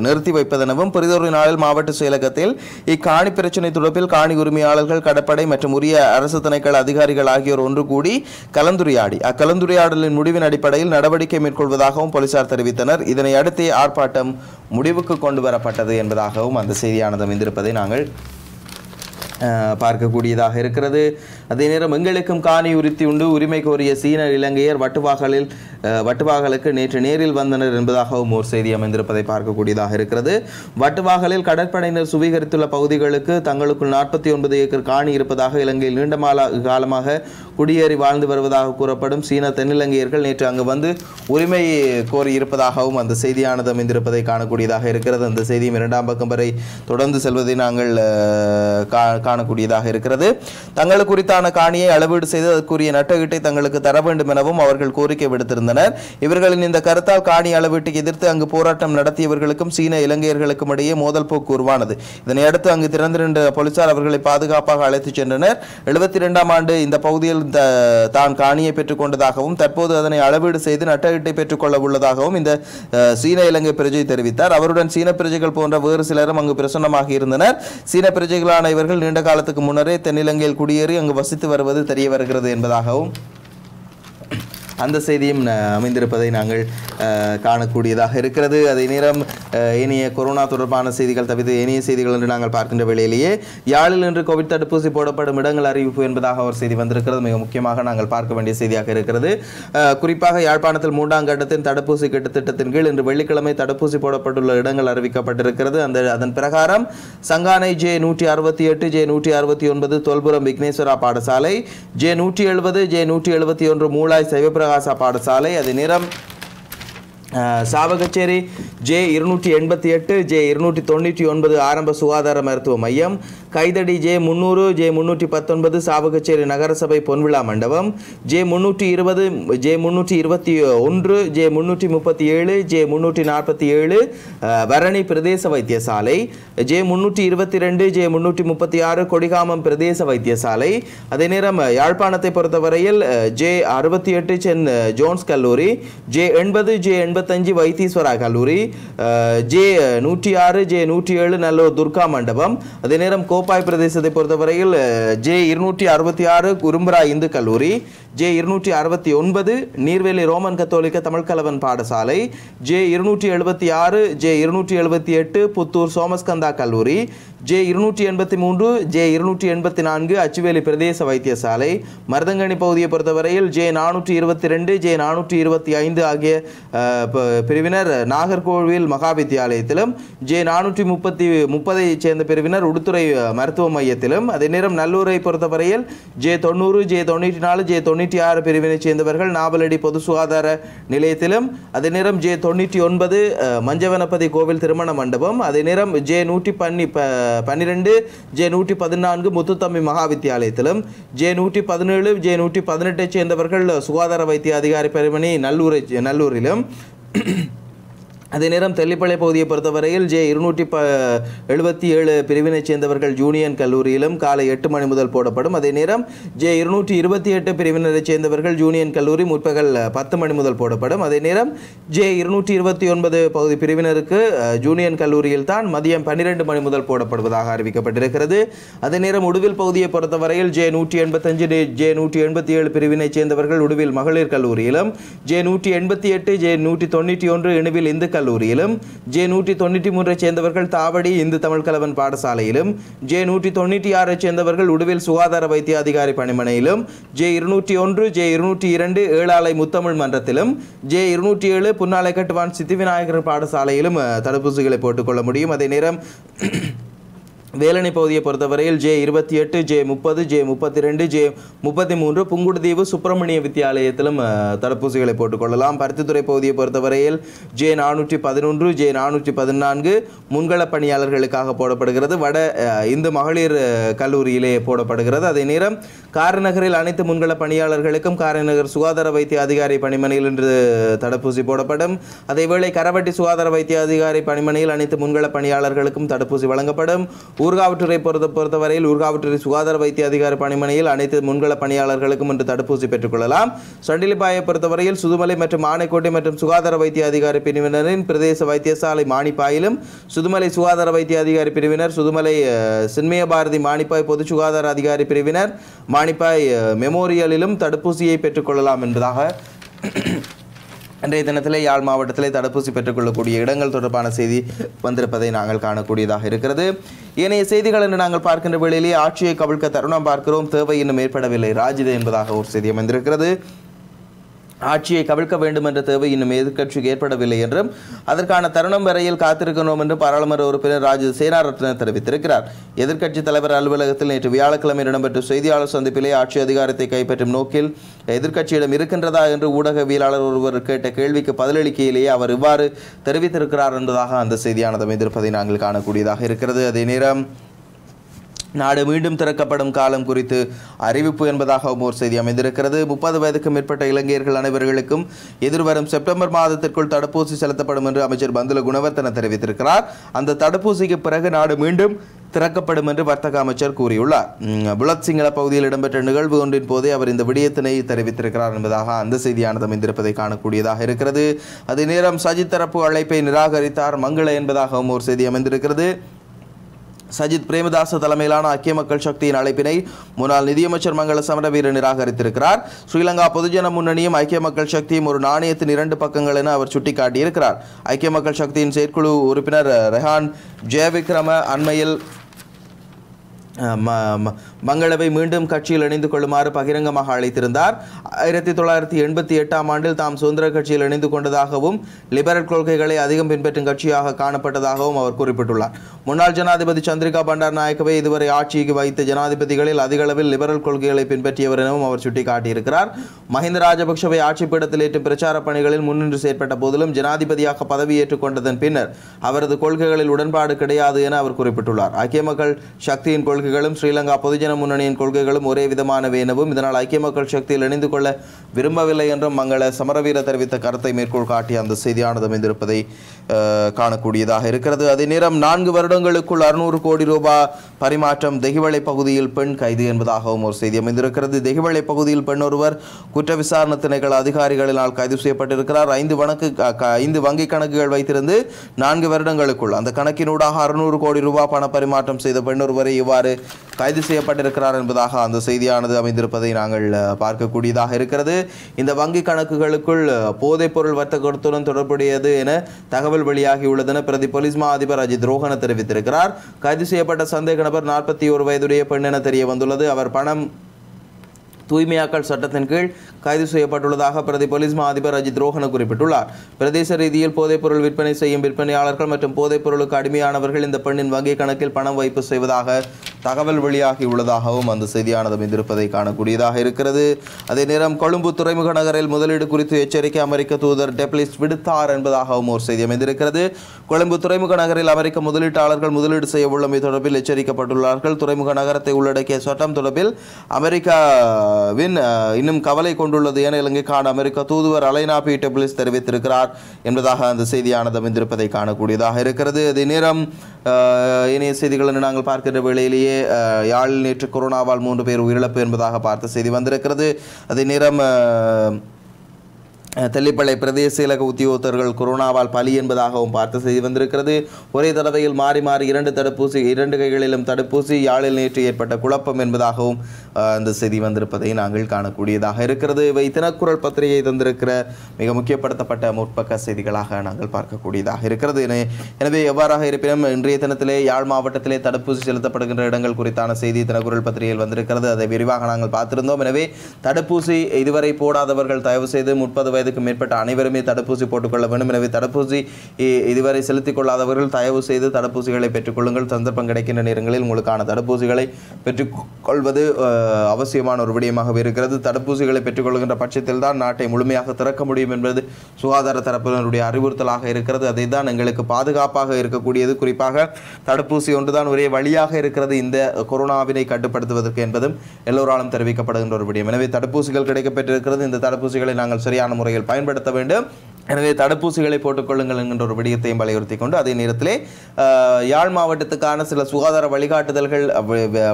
நிறுத்தி வைப்பதெனவும் பிரிதொரு நாளில் மாவட்ட செயலகத்தில் இக்காணி பிரச்சினை தொடர்பில் காணி உரிமையாளர்கள் கடற்படை மற்றும் உரிய அரசு திணைக்கள அதிகாரிகள் ஆகியோர் ஒன்று கூடி கலந்துரையாடி அக்கலந்துரையாடலின் முடிவின் அடிப்படையில் நடவடிக்கை மேற்கொள்வதாகவும் போலீசார் தெரிவித்தனர். இதனை அடுத்து ஆர்ப்பாட்டம் முடிவுக்கு கொண்டு வரப்பட்டது என்பதாகவும் அந்த செய்தியானது அமைந்திருப்பதை நாங்கள் பார்க்கக்கூடியதாக இருக்கிறது. அதே நேரம் எங்களுக்கும் காணி உறுத்தி உண்டு. உரிமை கோரிய சீன இலங்கையர் வட்டுவாகலில் வட்டுவாகலுக்கு நேற்று நேரில் வந்தனர் என்பதாகவும் ஒரு செய்தி அமைந்திருப்பதை பார்க்கக்கூடியதாக இருக்கிறது. வட்டுவாகலில் கடற்படையினர் சுவீகரித்துள்ள பகுதிகளுக்கு தங்களுக்குள் நாற்பத்தி ஒன்பது ஏக்கர் காணி இருப்பதாக இலங்கையில் நீண்ட மால காலமாக குடியேறி வாழ்ந்து வருவதாக கூறப்படும் சீன தென்னிலங்கையர்கள் நேற்று அங்கு வந்து உரிமை கோரி இருப்பதாகவும் அந்த செய்தியானது அமைந்திருப்பதை காணக்கூடியதாக இருக்கிறது. அந்த செய்தியும் இரண்டாம் பக்கம் வரை தொடர்ந்து செல்வதை நாங்கள் கா- காணக்கூடியதாக இருக்கிறது. தங்களுக்கு குறித்த குறித்தான காணியை அளவீடு செய்து அதற்குரிய நட்டகீட்டை தங்களுக்கு தர வேண்டும் எனவும் அவர்கள் கோரிக்கை விடுத்திருந்தனர். இவர்களின் இந்த கருத்தால் காணி அளவீட்டை எதிர்த்து அங்கு போராட்டம் நடத்தியவர்களுக்கும் சீன இலங்கையர்களுக்கும் இடையே மோதல் போக்கு உருவானது. இதனையடுத்து அங்கு திறந்து நின்ற போலீசார் அவர்களை பாதுகாப்பாக அழைத்துச் சென்றனர். எழுபத்தி இரண்டாம் ஆண்டு இந்த பகுதியில் தான் காணியை பெற்றுக்கொண்டதாகவும் தற்போது அதனை அளவீடு செய்து நட்டகீட்டை பெற்றுக்கொள்ள உள்ளதாகவும் இந்த சீன இலங்கை பிரஜை தெரிவித்தார். அவருடன் சீன பிரஜைகள் போன்ற வேறு சிலரும் அங்கு பிரசன்னமாக இருந்தனர். சீன பிரஜைகளான இவர்கள் நீண்ட காலத்துக்கு முன்னரே தென்னிலங்கையில் குடியேறி அங்கு வசித்து வருவது தெரிய வருகிறது என்பதாகவும் அந்த செய்தியும் அமைந்திருப்பதை நாங்கள் காணக்கூடியதாக இருக்கிறது. அதே நேரம் இனிய கொரோனா தொடர்பான செய்திகள் தவிர்த்து இனிய செய்திகள் என்று நாங்கள் பார்க்கின்ற வேளையிலேயே யாழில் இன்று கோவிட் தடுப்பூசி போடப்படும் இடங்கள் அறிவிப்பு என்பதாக ஒரு செய்தி வந்திருக்கிறது. மிக முக்கியமாக நாங்கள் பார்க்க வேண்டிய செய்தியாக இருக்கிறது. குறிப்பாக யாழ்ப்பாணத்தில் மூன்றாம் கட்டத்தின் தடுப்பூசி திட்டத்தின் கீழ் இன்று வெள்ளிக்கிழமை தடுப்பூசி போடப்பட்டுள்ள இடங்கள் அறிவிக்கப்பட்டிருக்கிறது. அந்த அதன் பிரகாரம் சங்கானை ஜே நூற்றி அறுபத்தி எட்டு ஜே நூற்றி அறுபத்தி ஒன்பது தொல்புரம் விக்னேஸ்வரா பாடசாலை ஜே நூற்றி எழுபது ஜே நூற்றி எழுபத்தி ஒன்று மூளாய் சிவபிரகாசா பாடசாலை அது நிறம் சாவகச்சேரி ஜே இருநூற்றி எண்பத்தி எட்டு ஜே இருநூற்றி தொண்ணூற்றி ஒன்பது ஆரம்ப சுகாதார மருத்துவ மையம் கைதடி ஜே முந்நூறு ஜே முன்னூற்றி பத்தொன்பது சாவகச்சேரி நகரசபை பொன்விழா மண்டபம் ஜே முன்னூற்றி இருபது ஜே முன்னூற்றி இருபத்தி ஒன்று ஜே முன்னூற்றி முப்பத்தி ஏழு ஜே முன்னூற்றி நாற்பத்தி ஏழு வரணி பிரதேச வைத்தியசாலை ஜே முன்னூற்றி இருபத்தி ரெண்டு ஜே முன்னூற்றி முப்பத்தி ஆறு கொடிகாமம் பிரதேச வைத்தியசாலை. அதே நேரம் யாழ்ப்பாணத்தை பொறுத்தவரையில் ஜே அறுபத்தி எட்டு சென் ஜோன்ஸ் கல்லூரி ஜே எண்பது ஜே எண்பத்தஞ்சு வைத்தீஸ்வரா கல்லூரி ஜே நூற்றி ஆறு ஜே நூற்றி ஏழு நல்லூர் துர்கா மண்டபம். அதே நேரம் கோப்பாய் பிரதேசத்தை பொறுத்தவரையில் ஜே இருநூற்றி அறுபத்தி ஆறு குறும்பரா இந்து கல்லூரி ஜே இருநூற்றி அறுபத்தி ஒன்பது நீர்வேலி ரோமன் கத்தோலிக்க தமிழ்கலவன் பாடசாலை ஜே இருநூற்றி எழுபத்தி ஆறு ஜே இருநூற்றி எழுபத்தி எட்டு புத்தூர் சோமஸ்கந்தா கல்லூரி ஜே இருநூற்றி எண்பத்தி மூன்று ஜே இருநூற்றி எண்பத்தி நான்கு அச்சுவேலி பிரதேச வைத்தியசாலை மருதங்கனி பகுதியை பொறுத்தவரையில் ஜே நானூற்றி இருபத்தி ரெண்டு ஜே நானூற்றி இருபத்தி ஐந்து ஆகிய ப- பிரிவினர் நாகர்கோவில் மகா வித்தியாலயத்திலும் ஜே நானூற்றி முப்பத்தி முப்பதை சேர்ந்த பிரிவினர் உடுத்துறை மருத்துவ மையத்திலும் அதே நேரம் நல்லூரை பொறுத்தவரையில் ஜே தொண்ணூறு ஜே தொண்ணூற்றி நாலு ஜே தொண்ணூற்றி ஆறு பிரிவினைச் சேர்ந்தவர்கள் நாவலடி பொது சுகாதார நிலையத்திலும் அதே நேரம் ஜே தொண்ணூற்றி ஒன்பது மஞ்சவனப்பதி கோவில் திருமண மண்டபம் அதே நேரம் ஜே நூற்றி பன்னி பன்னிரெண்டு ஜே நூற்றி பதினான்கு முத்துத்தம்பி மகா வித்தியாலயத்திலும் ஜே நூற்றி பதினேழு ஜே நூற்றி பதினெட்டை சேர்ந்தவர்கள் சுகாதார வைத்திய அதிகாரி பெருமணி நல்லூரை நல்லூரிலும். அதே நேரம் தெல்லிப்பளை பகுதியை பொறுத்தவரையில் ஜே இருநூற்றி ப எழுபத்தி ஏழு பிரிவினைச் சேர்ந்தவர்கள் யூனியன் கல்லூரியிலும் காலை எட்டு மணி முதல் போடப்படும். அதே நேரம் ஜே இருநூற்றி இருபத்தி எட்டு பிரிவினரைச் சேர்ந்தவர்கள் யூனியன் கல்லூரி முற்பகல் பத்து மணி முதல் போடப்படும். அதே நேரம் ஜே இருநூற்றி இருபத்தி ஒன்பது பகுதி பிரிவினருக்கு ஜூனியன் கல்லூரியில் தான் மதியம் பன்னிரெண்டு மணி முதல் போடப்படுவதாக அறிவிக்கப்பட்டிருக்கிறது. அதே நேரம் உடுவில் பகுதியை பொறுத்தவரையில் ஜே நூற்றி எண்பத்தஞ்சு ஜே நூற்றி எண்பத்தி ஏழு பிரிவினைச் சேர்ந்தவர்கள் உடுவில் மகளிர் கல்லூரியிலும் ஜே நூற்றி எண்பத்தி எட்டு ஜே நூற்றி தொண்ணூற்றி ஒன்று இணுவில் இந்து கல்லூரியிலும் ஜே நூற்றி தொண்ணூற்றி மூன்றைச் சேர்ந்தவர்கள் தாவடி இந்து தமிழ் கலவன் பாடசாலையிலும் ஜே நூற்றி தொண்ணூற்றி ஆறைச் சேர்ந்தவர்கள் உடுவில் சுகாதார வைத்திய அதிகாரி பணிமனையிலும் ஜே இருநூற்றி ஒன்று ஜே இருநூற்றி இரண்டு ஏழாலை முத்தமிழ் மன்றத்திலும் ஜே இருநூற்றி ஏழு புன்னாலை கட்டுவான் சித்திவிநாயகர் பாடசாலையிலும் தடுப்பூசிகளை போட்டுக்கொள்ள முடியும். அதே நேரம் வேலணை பகுதியை பொறுத்தவரையில் ஜே இருபத்தி எட்டு ஜே முப்பது ஜே முப்பத்தி ரெண்டு ஜே முப்பத்தி மூன்று புங்குடுதீவு சுப்பிரமணிய வித்தியாலயத்திலும் தடுப்பூசிகளை போட்டுக்கொள்ளலாம் பருத்தித்துறை பகுதியை பொறுத்தவரையில் ஜே நானூற்றி பதினொன்று ஜே நானூற்றி பதினான்கு முன்கள பணியாளர்களுக்காக போடப்படுகிறது. வட இந்து மகளிர் கல்லூரியிலே போடப்படுகிறது. அதே நேரம் காரநகரில் அனைத்து முன்கள பணியாளர்களுக்கும் காரநகர் சுகாதார வைத்திய அதிகாரி பணிமனையில் இன்று தடுப்பூசி போடப்படும். அதேவேளை கரவட்டி சுகாதார வைத்திய அதிகாரி பணிமனையில் அனைத்து முன்கள பணியாளர்களுக்கும் தடுப்பூசி வழங்கப்படும். ஊர்காவற்றுறை பொறுத்த பொறுத்தவரையில் ஊர்காவற்றுறை சுகாதார வைத்திய அதிகார பணிமனையில் அனைத்து முன்கள பணியாளர்களுக்கும் இன்று தடுப்பூசி பெற்றுக்கொள்ளலாம் சண்டிலிப்பாயை பொறுத்தவரையில் சுதுமலை மற்றும் ஆனைக்கோட்டை மற்றும் சுகாதார வைத்திய அதிகாரி பிரிவினரின் பிரதேச வைத்தியசாலை மாணிப்பாயிலும் சுதுமலை சுகாதார வைத்திய அதிகாரி பிரிவினர் சுதுமலை சின்மய பாரதி மாணிப்பாய் பொது சுகாதார அதிகாரி பிரிவினர் மாணிப்பாய் மெமோரியலிலும் தடுப்பூசியை பெற்றுக்கொள்ளலாம் என்பதாக இன்றைய தினத்திலே யாழ் மாவட்டத்திலே தடுப்பூசி பெற்றுக்கொள்ளக்கூடிய இடங்கள் தொடர்பான செய்தி வந்திருப்பதை நாங்கள் காணக்கூடியதாக இருக்கிறது. ஏனைய செய்திகள் என்று நாங்கள் பார்க்கின்ற வேளையிலே ஆட்சியை கவிழ்க்க தருணம் பார்க்கிறோம். தேவை இன்னும் ஏற்படவில்லை. ராஜித என்பதாக ஒரு செய்தி அமைந்திருக்கிறது. ஆட்சியை கவிழ்க்க வேண்டும் என்ற தேவை இன்னும் எதிர்க்கட்சிக்கு ஏற்படவில்லை என்றும் அதற்கான தருணம் வரையில் காத்திருக்கணும் என்று பாராளுமன்ற உறுப்பினர் ராஜ சேனாரத்ன தெரிவித்திருக்கிறார். எதிர்க்கட்சி தலைவர் அலுவலகத்தில் நேற்று வியாழக்கிழமை இடம்பெற்ற செய்தியாளர் சந்திப்பிலே ஆட்சி அதிகாரத்தை கைப்பற்றும் நோக்கில் எதிர்க்கட்சியிடம் இருக்கின்றதா என்று ஊடகவியலாளர் ஒருவர் கேட்ட கேள்விக்கு பதிலளிக்கையிலேயே அவர் இவ்வாறு தெரிவித்திருக்கிறார் என்பதாக அந்த செய்தியானது அமைந்திருப்பதை நாங்கள் காணக்கூடியதாக இருக்கிறது. அதே நேரம் நாடு மீண்டும் திறக்கப்படும் காலம் குறித்து அறிவிப்பு என்பதாகவும் ஒரு செய்தி அமைந்திருக்கிறது. முப்பது வயதுக்கு மேற்பட்ட இளைஞர்கள் அனைவர்களுக்கும் எதிர்வரும் செப்டம்பர் மாதத்திற்குள் தடுப்பூசி செலுத்தப்படும் என்று அமைச்சர் பந்துல குணவர்த்தன தெரிவித்திருக்கிறார். அந்த தடுப்பூசிக்கு பிறகு நாடு மீண்டும் திறக்கப்படும் என்று வர்த்தக அமைச்சர் கூறியுள்ளார். புலத் சிங்கள பகுதியில் இடம்பெற்ற நிகழ்வு ஒன்றின் போதே அவர் இந்த விடயத்தினை தெரிவித்திருக்கிறார் என்பதாக அந்த செய்தியானது அமைந்திருப்பதை காணக்கூடியதாக இருக்கிறது. அதே நேரம் சஜித் தரப்பு அழைப்பை நிராகரித்தார் மங்கள என்பதாகவும் ஒரு செய்தி அமைந்திருக்கிறது. சஜித் பிரேமதாச தலைமையிலான ஐக்கிய மக்கள் சக்தியின் அழைப்பினை முன்னாள் நிதியமைச்சர் மங்கள சமரவீர நிராகரித்திருக்கிறார். ஸ்ரீலங்கா பொதுஜன முன்னணியும் ஐக்கிய மக்கள் சக்தியும் ஒரு நாணயத்தின் இரண்டு பக்கங்கள் என அவர் சுட்டிக்காட்டியிருக்கிறார். ஐக்கிய மக்கள் சக்தியின் செயற்குழு உறுப்பினர் ரெஹான் ஜெயவிக்ரம அண்மையில் மங்களவை மீண்டும் கட்சியில் இணைந்து கொள்ளுமாறு பகிரங்கமாக அழைத்திருந்தார். ஆயிரத்தி தொள்ளாயிரத்தி எண்பத்தி எட்டாம் ஆண்டில் தாம் சுதந்திர கட்சியில் இணைந்து கொண்டதாகவும் லிபரல் கொள்கைகளை அதிகம் பின்பற்றும் கட்சியாக காணப்பட்டதாகவும் அவர் குறிப்பிட்டுள்ளார். முன்னாள் ஜனாதிபதி சந்திரிகா பண்டார் நாயக்கவை இதுவரை ஆட்சிக்கு வைத்த ஜனாதிபதிகளில் அதிக அளவில் லிபரல் கொள்கைகளை பின்பற்றியவர் எனவும் அவர் சுட்டிக்காட்டியிருக்கிறார். மஹிந்த ராஜபக்ஷவை ஆட்சி பீடத்தில் ஏற்றும் பிரச்சார பணிகளில் முன்னின்று செயற்பட்ட போதிலும் ஜனாதிபதியாக பதவியேற்றுக் கொண்டதன் பின்னர் அவரது கொள்கைகளில் உடன்பாடு கிடையாது என அவர் குறிப்பிட்டுள்ளார். ஐக்கிய மக்கள் சக்தியின் கொள்கைகளும் ஸ்ரீலங்கா பொதுஜன முன்னணியின் கொள்கைகளும் ஒரே விதமானவை எனவும் இதனால் ஐக்கிய மக்கள் சக்தியில் இணைந்து கொள்ள விரும்பவில்லை என்றும் மங்கள சமரவீர தெரிவித்த கருத்தை மேற்கோள் காட்டி அந்த செய்தியானது அமைந்திருப்பதை காணக்கூடியதாக இருக்கிறது. அதே நேரம் நான்கு வருடங்களுக்குள் அறுநூறு கோடி ரூபாய் பரிமாற்றம் தெகிவளை பகுதியில் பெண் கைது என்பதாகவும் ஒரு செய்தி அமைந்திருக்கிறது. தெகிவளை பகுதியில் பெண் ஒருவர் குற்ற விசாரணை திணைக்கள அதிகாரிகளினால் கைது செய்யப்பட்டிருக்கிறார். ஐந்து வணக்கு ஐந்து வங்கி கணக்குகள் வைத்திருந்து நான்கு வருடங்களுக்குள் அந்த கணக்கினூடாக அறுநூறு கோடி ரூபாய் பண பரிமாற்றம் செய்த பெண் ஒருவரை இவ்வாறு கைது செய்யப்பட்டிருக்கிறார் என்பதாக அந்த செய்தியானது அமைந்திருப்பதை நாங்கள் பார்க்கக்கூடியதாக இருக்கிறது. இந்த வங்கி கணக்குகளுக்குள் அஹ், போதைப்பொருள் வர்த்தகத்துடன் தொடர்புடையது என தகவல் வெளியாகியுள்ளதென பிரதி போலீஸ் மா அதிபர் அஜித் ரோஹன தெரிவித்திருக்கிறார். கைது செய்யப்பட்ட சந்தேக நபர் நாற்பத்தி ஒரு வயதுடைய பெண் என தெரிய வந்துள்ளது அவர் பணம் தூய்மையாக்கல் சட்டத்தின் கீழ் கைது செய்யப்பட்டுள்ளதாக பிரதி போலீஸ் மா அதிபர் அஜித் ரோஹன குறிப்பிட்டுள்ளார். பிரதேச ரீதியில் போதைப்பொருள் விற்பனை செய்யும் விற்பனையாளர்கள் மற்றும் போதைப்பொருளுக்கு அடிமையானவர்கள் இந்த பெண்ணின் வங்கி கணக்கில் பணம் வைப்பு செய்வதாக தகவல் வெளியாகியுள்ளதாகவும் அந்த செய்தியானது அமைந்திருப்பதை காணக்கூடியதாக இருக்கிறது. அதே நேரம் கொழும்பு துறைமுக நகரில் முதலீடு குறித்து எச்சரிக்கை அமெரிக்க தூதர் டெப்லிஸ் விடுத்தார் என்பதாகவும் ஒரு செய்தி அமைந்திருக்கிறது. கொழும்பு துறைமுக நகரில் அமெரிக்க முதலீட்டாளர்கள் முதலீடு செய்ய உள்ளமை தொடர்பில் எச்சரிக்கப்பட்டுள்ளார்கள். துறைமுக நகரத்தை உள்ளடக்கிய சட்டம் தொடர்பில் அமெரிக்காவின் இன்னும் கவலை கொண்டு கொண்டுள்ளது என இலங்கைக்கான அமெரிக்க தூதுவர் அலைனா பி டபிள்ஸ் தெரிவித்திருக்கிறார் என்பதாக அந்த செய்தியானது அமைந்திருப்பதை காணக்கூடியதாக இருக்கிறது. அதே நேரம் இணைய செய்திகளை நாங்கள் பார்க்கின்ற வேளையிலேயே யாழில் நேற்று கொரோனாவால் மூன்று பேர் உயிரிழப்பு என்பதாக பார்த்த செய்தி வந்திருக்கிறது. அதே நேரம் தெல்லிப்பளை பிரதேச செயலக உத்தியோகத்தர்கள் கொரோனாவால் பலி என்பதாகவும் பார்த்து செய்தி வந்திருக்கிறது. ஒரே தடவையில் மாறி மாறி இரண்டு தடுப்பூசி இரண்டு கைகளிலும் தடுப்பூசி யாழில் நேற்று ஏற்பட்ட குழப்பம் என்பதாகவும் இந்த அந்த செய்தி வந்திருப்பதை நாங்கள் காணக்கூடியதாக இருக்கிறது. இவை தினக்குரல் பத்திரிகை தந்திருக்கிற மிக முக்கியப்படுத்தப்பட்ட முற்பக்க செய்திகளாக நாங்கள் பார்க்கக்கூடியதாக இருக்கிறது. எனவே எவ்வாறாக இருப்பினும் இன்றைய தினத்திலே யாழ் மாவட்டத்திலே தடுப்பூசி செலுத்தப்படுகின்ற இடங்கள் குறித்தான செய்தி தினக்குரல் பத்திரிகையில் வந்திருக்கிறது. அதை விரிவாக நாங்கள் பார்த்திருந்தோம். எனவே தடுப்பூசி இதுவரை போடாதவர்கள் தயவு செய்து முப்பது வயதுக்கு மேற்பட்ட அனைவருமே தடுப்பூசி போட்டுக்கொள்ள வேண்டும். எனவே தடுப்பூசி இதுவரை செலுத்திக் கொள்ளாதவர்கள் தயவு செய்து தடுப்பூசிகளை பெற்றுக்கொள்ளுங்கள். சந்தர்ப்பம் கிடைக்கின்ற நேரங்களில் உங்களுக்கான தடுப்பூசிகளை பெற்றுக்கொள்வது அவசியமான ஒரு விடயமாகவே இருக்கிறது. தடுப்பூசிகளை பெற்றுக்கொள்கின்ற பட்சத்தில் தான் நாட்டை முழுமையாக திறக்க முடியும் என்பது சுகாதார தரப்பினருடைய அறிவுறுத்தலாக இருக்கிறது. அதை தான் எங்களுக்கு பாதுகாப்பாக இருக்கக்கூடியது. குறிப்பாக தடுப்பூசி ஒன்றுதான் ஒரே வழியாக இருக்கிறது. இந்த கொரோனாவினை கட்டுப்படுத்துவதற்கு என்பதும் எல்லோராலும் தெரிவிக்கப்படுகின்ற ஒரு விடயம். எனவே தடுப்பூசிகள் கிடைக்கப்பட்டிருக்கிறது இந்த தடுப்பூசிகளை நாங்கள் சரியான முறை முறையில் பயன்படுத்த வேண்டும். எனவே தடுப்பூசிகளை போட்டுக்கொள்ளுங்கள் என்கின்ற ஒரு விடயத்தையும் வலியுறுத்தி கொண்டு அதே நேரத்திலே யாழ் மாவட்டத்துக்கான சில சுகாதார வழிகாட்டுதல்கள்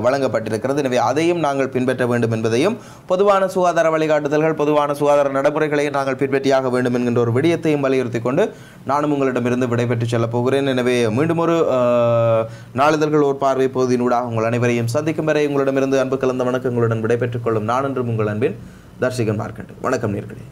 வழங்கப்பட்டிருக்கிறது. எனவே அதையும் நாங்கள் பின்பற்ற வேண்டும் என்பதையும் பொதுவான சுகாதார வழிகாட்டுதல்கள் பொதுவான சுகாதார நடைமுறைகளையும் நாங்கள் பின்பற்றியாக வேண்டும் என்கின்ற ஒரு விடயத்தையும் வலியுறுத்தி கொண்டு நானும் உங்களிடமிருந்து விடைபெற்று செல்லப் போகிறேன். எனவே மீண்டும் ஒரு நாளிதழ்கள் ஒரு பார்வை பகுதியினூடாக உங்கள் அனைவரையும் சந்திக்கும் வரை உங்களிடமிருந்து அன்பு கலந்த வணக்கங்களுடன் விடைபெற்றுக் கொள்ளும் நான் என்றும் உங்கள் அன்பின் தர்சிகன் மார்க்கெட் வணக்கம் நேர்களே.